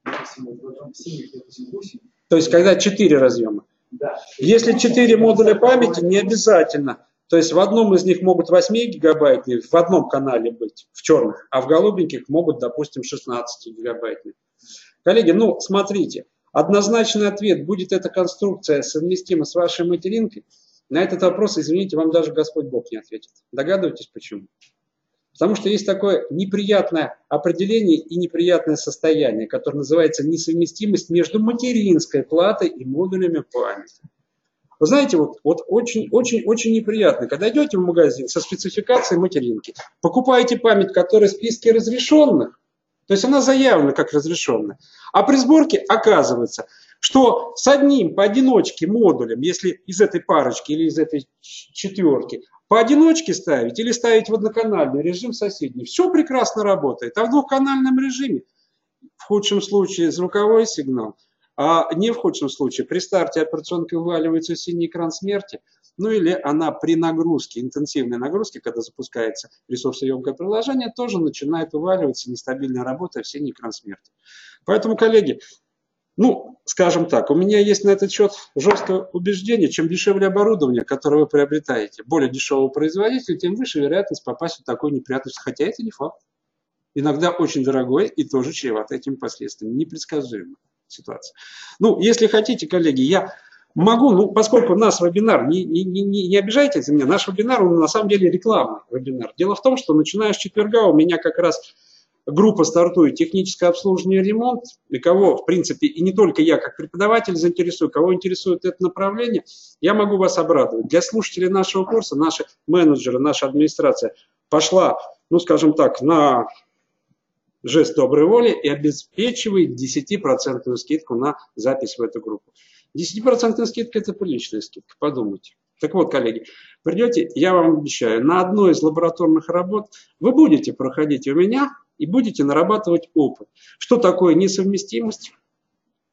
Допустим, вот в синих, допустим, 8. То есть, когда 4 разъема. Да. Если 4 модуля памяти, не обязательно. То есть в одном из них могут 8 гигабайтные в одном канале быть, в черных, а в голубеньких могут, допустим, 16 гигабайтные. Коллеги, ну, смотрите, однозначный ответ, будет эта конструкция совместима с вашей материнкой, на этот вопрос, извините, вам даже Господь Бог не ответит. Догадываетесь, почему? Потому что есть такое неприятное определение и неприятное состояние, которое называется несовместимость между материнской платой и модулями памяти. Вы знаете, вот, вот очень, очень, очень неприятно, когда идете в магазин со спецификацией материнки, покупаете память, которая в списке разрешенных, то есть она заявлена как разрешенная, а при сборке оказывается, что с одним поодиночке модулем, если из этой парочки или из этой четверки, поодиночке ставить или ставить в одноканальный режим соседний, все прекрасно работает. А в двухканальном режиме, в худшем случае, звуковой сигнал, а не в худшем случае, при старте операционки вываливается синий экран смерти, ну или она при нагрузке, интенсивной нагрузке, когда запускается ресурсоемкое приложение, тоже начинает вываливаться нестабильная работа в синий экран смерти. Поэтому, коллеги, ну, скажем так, у меня есть на этот счет жесткое убеждение, чем дешевле оборудование, которое вы приобретаете, более дешевого производителя, тем выше вероятность попасть в такую неприятность, хотя это не факт. Иногда очень дорогой и тоже чревато этими последствиями, непредсказуемая ситуация. Ну, если хотите, коллеги, я могу, ну, поскольку у нас вебинар, не, не, не, не обижайтесь меня, наш вебинар, он на самом деле рекламный вебинар. Дело в том, что начиная с четверга у меня как раз группа стартует техническое обслуживание ремонт, и кого, в принципе, и не только я как преподаватель заинтересую, кого интересует это направление, я могу вас обрадовать. Для слушателей нашего курса, наши менеджеры, наша администрация пошла, ну, скажем так, на жест доброй воли и обеспечивает 10% скидку на запись в эту группу. 10% скидка – это приличная скидка, подумайте. Так вот, коллеги, придете, я вам обещаю, на одной из лабораторных работ вы будете проходить у меня и будете нарабатывать опыт. Что такое несовместимость?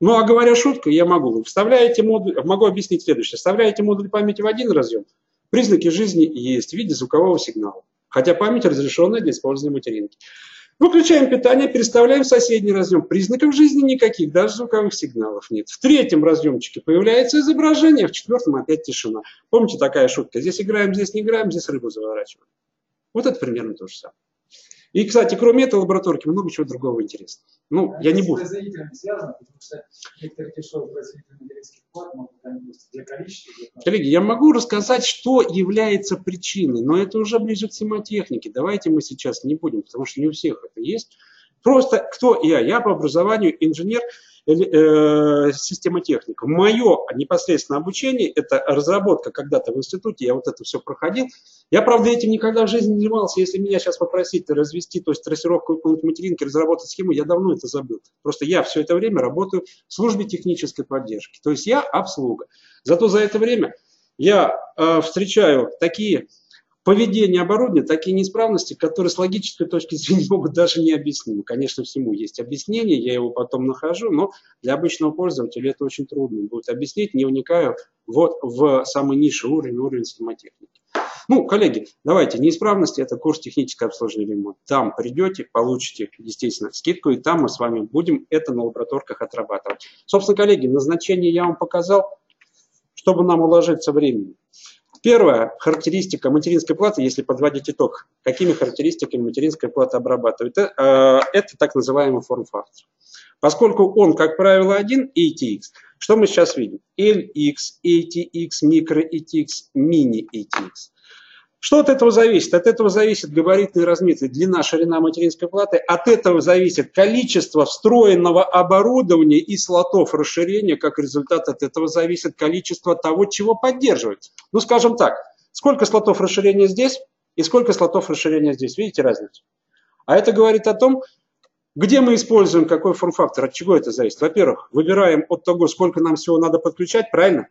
Ну, а говоря шуткой, я могу. Вставляете модуль, могу объяснить следующее. Вставляете модуль памяти в один разъем, признаки жизни есть в виде звукового сигнала. Хотя память разрешенная для использования материнки. Выключаем питание, переставляем в соседний разъем. Признаков жизни никаких, даже звуковых сигналов нет. В третьем разъемчике появляется изображение, в четвертом опять тишина. Помните такая шутка? Здесь играем, здесь не играем, здесь рыбу заворачиваем. Вот это примерно то же самое. И, кстати, кроме этой лабораторки, много чего другого интересного. Ну, А я не буду. Связано, что количества, для Коллеги, я могу рассказать, что является причиной, но это уже ближе к семантехнике. Давайте мы сейчас не будем, потому что не у всех это есть. Просто кто я? Я по образованию инженер э, системотехник. Мое непосредственное обучение – это разработка когда-то в институте, я вот это все проходил. Я, правда, этим никогда в жизни не занимался. Если меня сейчас попросить развести, то есть трассировку какой-нибудь материнки, разработать схему, я давно это забыл. Просто я все это время работаю в службе технической поддержки. То есть я обслуга. Зато за это время я э, встречаю такие поведения оборудования, такие неисправности, которые с логической точки зрения *laughs* могут даже не объяснимы. Конечно, всему есть объяснение, я его потом нахожу, но для обычного пользователя это очень трудно будет объяснить, не уникая вот в самый низший уровень, уровень схемотехники. Ну, коллеги, давайте, неисправности – это курс техническое обслуживание ремонт. Там придете, получите, естественно, скидку, и там мы с вами будем это на лабораторках отрабатывать. Собственно, коллеги, назначение я вам показал, чтобы нам уложиться времени. Первая характеристика материнской платы, если подводить итог, какими характеристиками материнская плата обрабатывает, э, это так называемый форм-фактор. Поскольку он, как правило, один ATX, что мы сейчас видим? LX, ATX, микро ATX, мини ATX. Что от этого зависит? От этого зависит габаритные разметки, длина, ширина материнской платы. От этого зависит количество встроенного оборудования и слотов расширения. Как результат от этого зависит количество того, чего поддерживается. Ну, скажем так, сколько слотов расширения здесь и сколько слотов расширения здесь. Видите разницу? А это говорит о том, Где мы используем какой форм-фактор? От чего это зависит? Во-первых, выбираем от того, сколько нам всего надо подключать, правильно?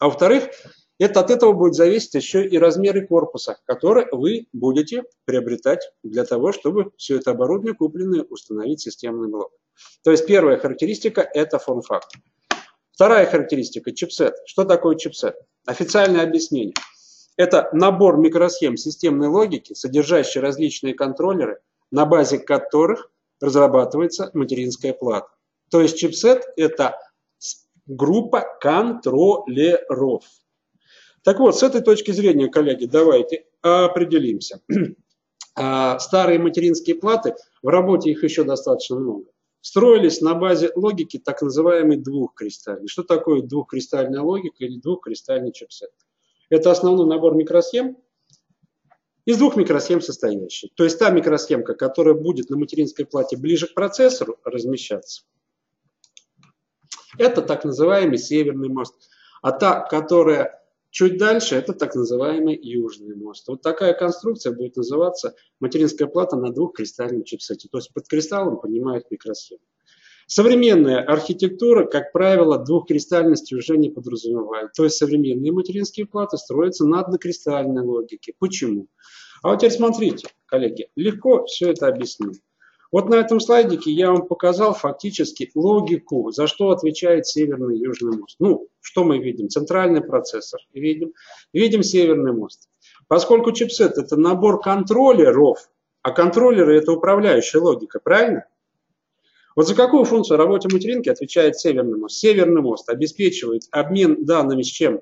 А во-вторых, это от этого будет зависеть еще и размеры корпуса, который вы будете приобретать для того, чтобы все это оборудование купленное установить системный блок. То есть первая характеристика – это форм-фактор. Вторая характеристика – чипсет. Что такое чипсет? Официальное объяснение. Это набор микросхем системной логики, содержащий различные контроллеры, на базе которых разрабатывается материнская плата. То есть чипсет – это группа контроллеров. Так вот, с этой точки зрения, коллеги, давайте определимся. *clears throat* А, старые материнские платы, в работе их еще достаточно много, строились на базе логики так называемой двухкристальной. Что такое двухкристальная логика или двухкристальный чипсет? Это основной набор микросхем, из двух микросхем состоящий. То есть та микросхемка, которая будет на материнской плате ближе к процессору размещаться, это так называемый северный мост. А та, которая чуть дальше, это так называемый южный мост. Вот такая конструкция будет называться материнская плата на двухкристальном чипсете. То есть под кристаллом понимают микросхему. Современная архитектура, как правило, двухкристальности уже не подразумевает. То есть современные материнские платы строятся на однокристальной логике. Почему? А вот теперь смотрите, коллеги, легко все это объяснить. Вот на этом слайдике я вам показал фактически логику, за что отвечает северный и южный мост. Ну, что мы видим? Центральный процессор видим, видим северный мост. Поскольку чипсет это набор контроллеров, а контроллеры это управляющая логика, правильно? Вот за какую функцию работы материнки отвечает Северный мост? Северный мост обеспечивает обмен данными с чем?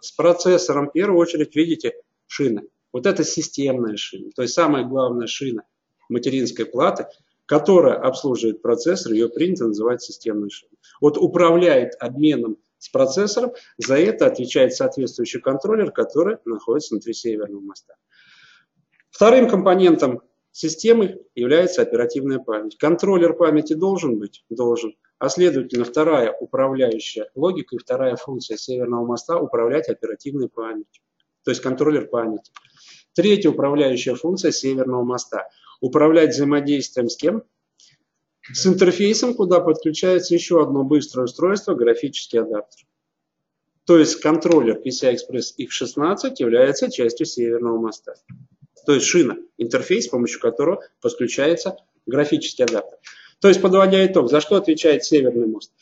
С процессором. В первую очередь, видите, шины. Вот это системная шина. То есть самая главная шина материнской платы, которая обслуживает процессор, ее принято называть системной шиной. Вот управляет обменом с процессором, за это отвечает соответствующий контроллер, который находится внутри северного моста. Вторым компонентом Системой является оперативная память. Контроллер памяти должен быть? Должен. А следовательно, вторая управляющая логика и вторая функция северного моста – управлять оперативной памятью. То есть контроллер памяти. Третья управляющая функция северного моста – управлять взаимодействием с кем? С интерфейсом, куда подключается еще одно быстрое устройство – графический адаптер. То есть контроллер PCI-Express X16 является частью северного моста то есть шина, интерфейс, с помощью которого подключается графический адаптер. То есть, подводя итог, за что отвечает Северный мост?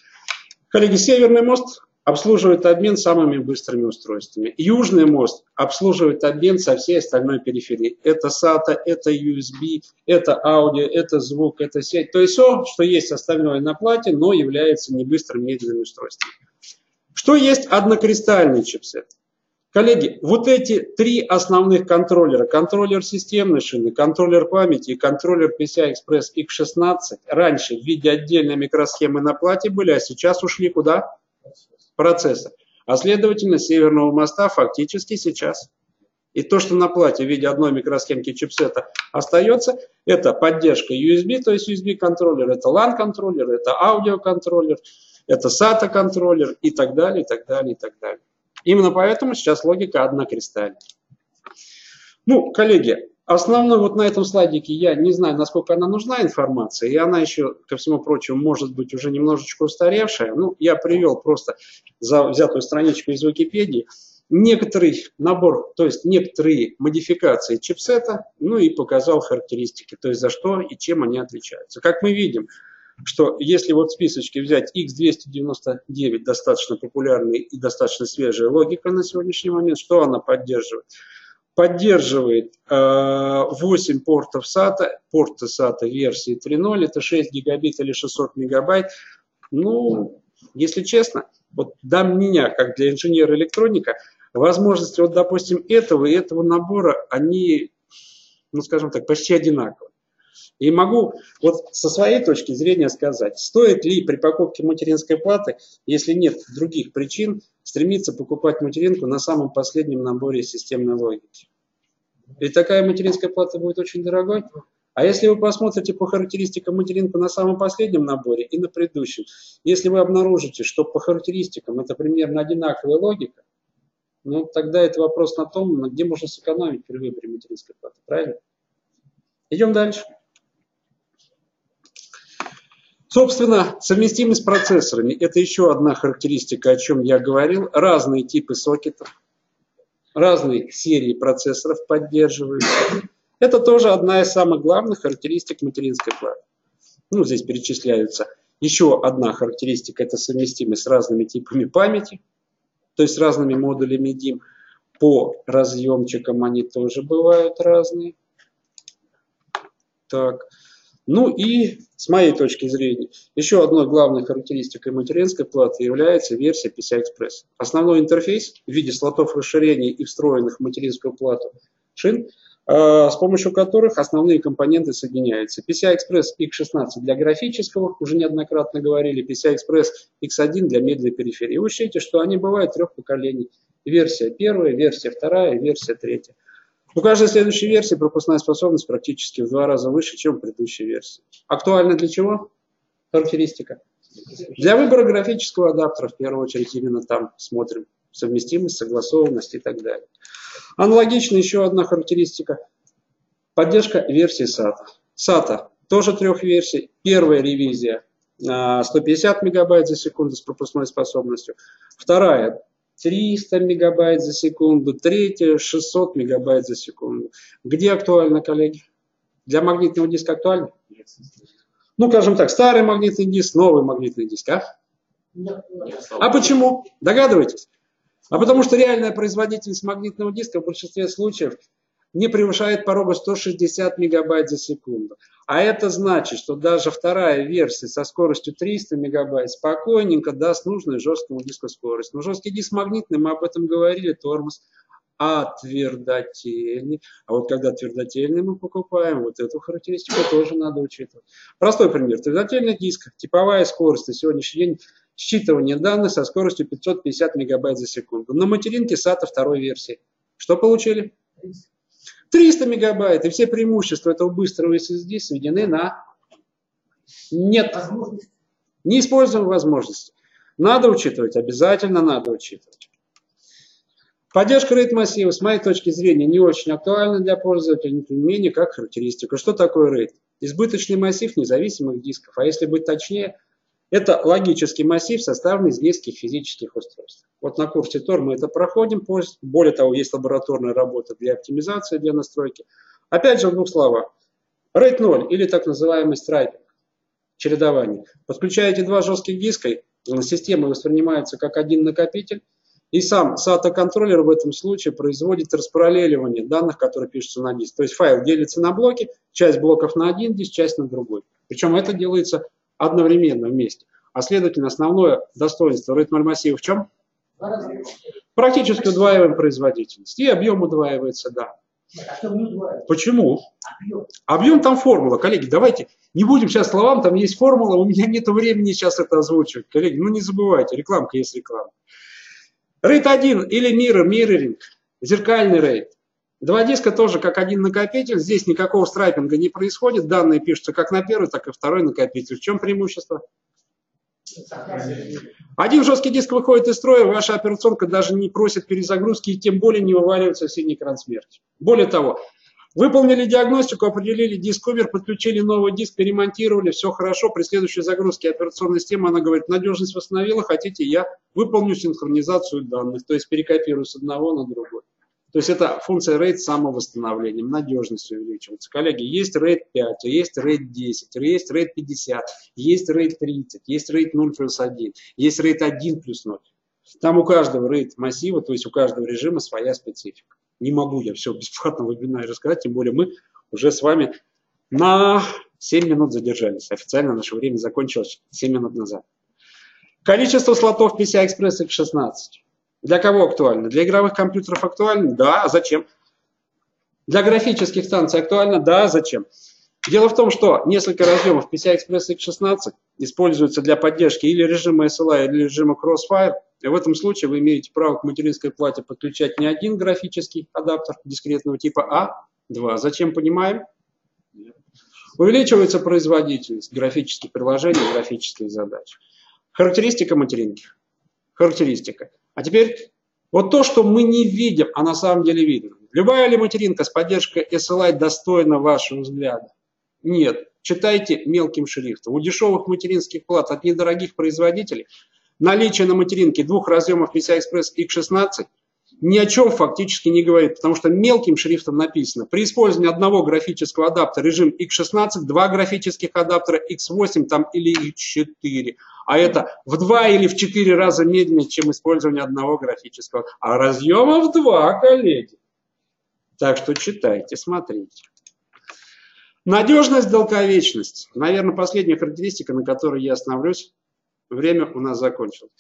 Коллеги, Северный мост обслуживает обмен самыми быстрыми устройствами. Южный мост обслуживает обмен со всей остальной периферии. Это SATA, это USB, это аудио, это звук, это сеть. То есть все, что есть остальное на плате, но является не быстрым медленным устройством. Что есть однокристальный чипсет? Коллеги, вот эти три основных контроллера, контроллер системной шины, контроллер памяти и контроллер PCI Express X16, раньше в виде отдельной микросхемы на плате были, а сейчас ушли куда? Процессор. А следовательно, северного моста фактически сейчас. И то, что на плате в виде одной микросхемки чипсета остается, это поддержка USB, то есть USB-контроллер, это LAN-контроллер, это аудиоконтроллер, это SATA-контроллер и так далее, и так далее, и так далее. Именно поэтому сейчас логика однокристальная. Ну, коллеги, основной вот на этом слайдике я не знаю, насколько она нужна информация, и она еще, ко всему прочему, может быть уже немножечко устаревшая. Ну, я привел просто за взятую страничку из Википедии некоторый набор, то есть некоторые модификации чипсета, ну и показал характеристики, то есть за что и чем они отличаются. Как мы видим, что если вот в списочке взять X299, достаточно популярная и достаточно свежая логика на сегодняшний момент, что она поддерживает? Поддерживает э, 8 портов SATA, порты SATA версии 3.0, это 6 гигабит или 600 мегабайт. Ну, если честно, вот для меня, как для инженера электроника, возможности, вот, допустим, этого и этого набора, они, ну, скажем так, почти одинаковые. И могу вот со своей точки зрения сказать, стоит ли при покупке материнской платы, если нет других причин, стремиться покупать материнку на самом последнем наборе системной логики. Ведь такая материнская плата будет очень дорогой. А если вы посмотрите по характеристикам материнку на самом последнем наборе и на предыдущем, если вы обнаружите, что по характеристикам это примерно одинаковая логика, ну тогда это вопрос на том, где можно сэкономить при выборе материнской платы. Правильно? Идем дальше. Собственно, совместимость с процессорами – это еще одна характеристика, о чем я говорил. Разные типы сокетов, разные серии процессоров поддерживают. Это тоже одна из самых главных характеристик материнской платы. Ну, здесь перечисляются. Еще одна характеристика – это совместимость с разными типами памяти, то есть разными модулями DIM. По разъемчикам они тоже бывают разные. Так. Ну и с моей точки зрения, еще одной главной характеристикой материнской платы является версия PCI-Express. Основной интерфейс в виде слотов расширений и встроенных в материнскую плату шин, э, с помощью которых основные компоненты соединяются. PCI-Express X16 для графического, уже неоднократно говорили, PCI-Express X1 для медленной периферии. Учтите, что они бывают трех поколений. Версия первая, версия вторая, версия третья. У каждой следующей версии пропускная способность практически в два раза выше, чем в предыдущей версии. Актуально для чего? Характеристика. Для выбора графического адаптера, в первую очередь, именно там смотрим совместимость, согласованность и так далее. Аналогично еще одна характеристика. Поддержка версии SATA. SATA тоже трех версий. Первая ревизия 150 мегабайт за секунду с пропускной способностью. Вторая 300 мегабайт за секунду, третье 600 мегабайт за секунду. Где актуально, коллеги? Для магнитного диска актуально? Ну, скажем так, старый магнитный диск, новый магнитный диск, а? А почему? Догадываетесь? А потому что реальная производительность магнитного диска в большинстве случаев не превышает порога 160 мегабайт за секунду. А это значит, что даже вторая версия со скоростью 300 мегабайт спокойненько даст нужную жесткому диску скорость. Но жесткий диск магнитный, мы об этом говорили, тормоз. А твердотельный, а вот когда твердотельный мы покупаем, вот эту характеристику тоже надо учитывать. Простой пример. Твердотельный диск, типовая скорость на сегодняшний день считывания данных со скоростью 550 мегабайт за секунду. На материнке SATA второй версии. Что получили? 300 мегабайт, и все преимущества этого быстрого SSD сведены на нет. Не используем возможности. Надо учитывать, обязательно надо учитывать. Поддержка RAID массива, с моей точки зрения, не очень актуальна для пользователя, но тем не менее, как характеристика. Что такое RAID? Избыточный массив независимых дисков, а если быть точнее – это логический массив, составленный из нескольких физических устройств. Вот на курсе ТОР мы это проходим. Более того, есть лабораторная работа для оптимизации, для настройки. Опять же, в двух словах. RAID 0 или так называемый страйпинг, чередование. Подключаете два жестких диска, система воспринимается как один накопитель, и сам SATA-контроллер в этом случае производит распараллеливание данных, которые пишутся на диск. То есть файл делится на блоки, часть блоков на один диск, часть на другой. Причем это делается одновременно вместе. А следовательно, основное достоинство ритм-массива в чем? Практически удваиваем производительность. И объем удваивается, да. Почему? Объем. там формула. Коллеги, давайте не будем сейчас словам, там есть формула, у меня нет времени сейчас это озвучивать. Коллеги, ну не забывайте, рекламка есть реклама. Рейд 1 или mirror, mirroring, зеркальный рейд. Два диска тоже как один накопитель. Здесь никакого страйпинга не происходит. Данные пишутся как на первый, так и второй накопитель. В чем преимущество? Один жесткий диск выходит из строя, ваша операционка даже не просит перезагрузки и тем более не вываливается в синий экран смерти. Более того, выполнили диагностику, определили диск умер, подключили новый диск, перемонтировали, все хорошо. При следующей загрузке операционной системы она говорит, надежность восстановила, хотите, я выполню синхронизацию данных, то есть перекопирую с одного на другой. То есть это функция RAID самовосстановлением, надежность увеличивается. Коллеги, есть RAID 5, есть RAID 10, есть RAID 50, есть RAID 30, есть RAID 0 плюс 1, есть RAID 1 плюс 0. Там у каждого RAID массива, то есть у каждого режима своя специфика. Не могу я все бесплатно в вебинаре рассказать, тем более мы уже с вами на 7 минут задержались. Официально наше время закончилось 7 минут назад. Количество слотов PCI-Express X16. Для кого актуально? Для игровых компьютеров актуально? Да. А зачем? Для графических станций актуально? Да. А зачем? Дело в том, что несколько разъемов PCI Express X16 используются для поддержки или режима SLI, или режима Crossfire. И в этом случае вы имеете право к материнской плате подключать не один графический адаптер дискретного типа, а два. Зачем понимаем? Увеличивается производительность графических приложений, графических задач. Характеристика материнки. Характеристика. А теперь вот то, что мы не видим, а на самом деле видим. Любая ли материнка с поддержкой SLI достойна вашего взгляда? Нет, читайте мелким шрифтом. У дешевых материнских плат от недорогих производителей наличие на материнке двух разъемов PCI-Express X16 ни о чем фактически не говорит, потому что мелким шрифтом написано, при использовании одного графического адаптера режим X16, два графических адаптера X8 там, или X4, а это в два или в четыре раза медленнее, чем использование одного графического. А разъемов два, коллеги. Так что читайте, смотрите. Надежность, долговечность. Наверное, последняя характеристика, на которой я остановлюсь. Время у нас закончилось.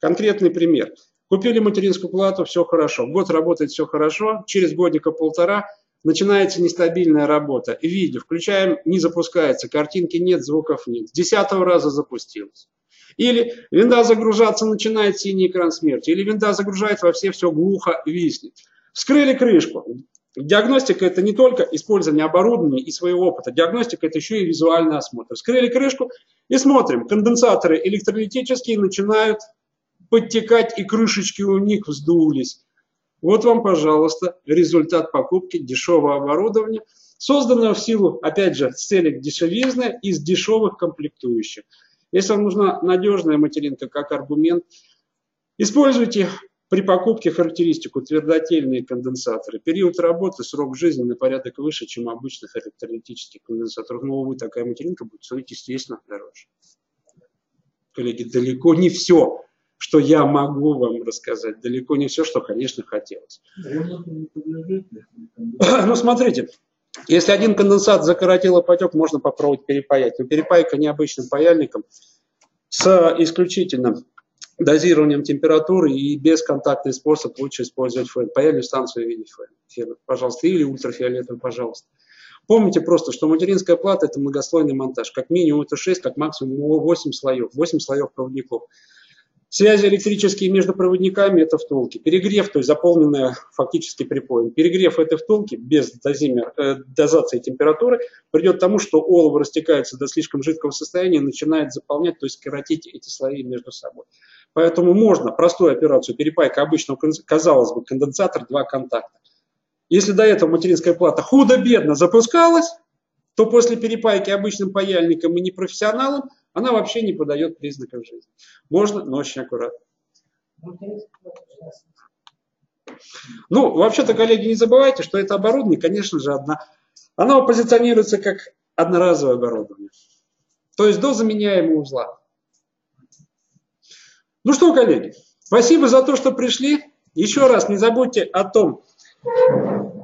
Конкретный пример. Купили материнскую плату, все хорошо. Год работает все хорошо. Через годика-полтора начинается нестабильная работа. Видео включаем, не запускается. Картинки нет, звуков нет. С десятого раза запустилось. Или винда загружаться начинает синий экран смерти. Или винда загружает во все, все глухо виснет. Вскрыли крышку. Диагностика – это не только использование оборудования и своего опыта. Диагностика – это еще и визуальный осмотр. Вскрыли крышку и смотрим. Конденсаторы электролитические начинают подтекать, и крышечки у них вздулись. Вот вам, пожалуйста, результат покупки дешевого оборудования, созданного в силу, опять же, с дешевизны из дешевых комплектующих. Если вам нужна надежная материнка как аргумент, используйте при покупке характеристику твердотельные конденсаторы. Период работы, срок жизни на порядок выше, чем обычных электролитических конденсаторов. Но, увы, такая материнка будет стоить, естественно, дороже. Коллеги, далеко не все, что я могу вам рассказать. Далеко не все, что, конечно, хотелось. *clears throat* Ну, смотрите, если один конденсат закоротил потек, можно попробовать перепаять. Но перепайка необычным паяльником с исключительно дозированием температуры и без контактный способ лучше использовать фен. Паяльную станцию в виде фена, пожалуйста, или ультрафиолетовый, пожалуйста. Помните просто, что материнская плата – это многослойный монтаж. Как минимум это 6, как максимум 8 слоев. 8 слоев проводников. Связи электрические между проводниками – это втулки. Перегрев, то есть заполненная фактически припоем. Перегрев этой втулки без дозимер, э, дозации температуры придет к тому, что олово растекается до слишком жидкого состояния и начинает заполнять, то есть коротить эти слои между собой. Поэтому можно простую операцию перепайка обычного, казалось бы, конденсатор, два контакта. Если до этого материнская плата худо-бедно запускалась, то после перепайки обычным паяльником и непрофессионалом она вообще не подает признаков жизни. Можно, но очень аккуратно. Ну, вообще-то, коллеги, не забывайте, что это оборудование, конечно же, одна, оно позиционируется как одноразовое оборудование. То есть до заменяемого узла. Ну что, коллеги, спасибо за то, что пришли. Еще раз не забудьте о том,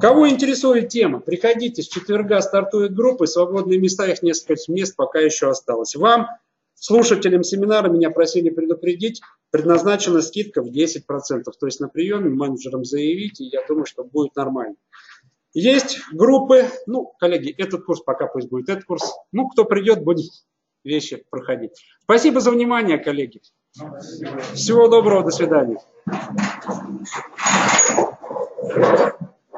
кого интересует тема. Приходите, с четверга стартует группа, свободные места, их несколько мест пока еще осталось. Вам, слушателям семинара, меня просили предупредить, предназначена скидка в 10%. То есть на приеме менеджерам заявите, я думаю, что будет нормально. Есть группы, ну, коллеги, этот курс пока пусть будет этот курс. Ну, кто придет, будет вещи проходить. Спасибо за внимание, коллеги. Всего доброго, до свидания.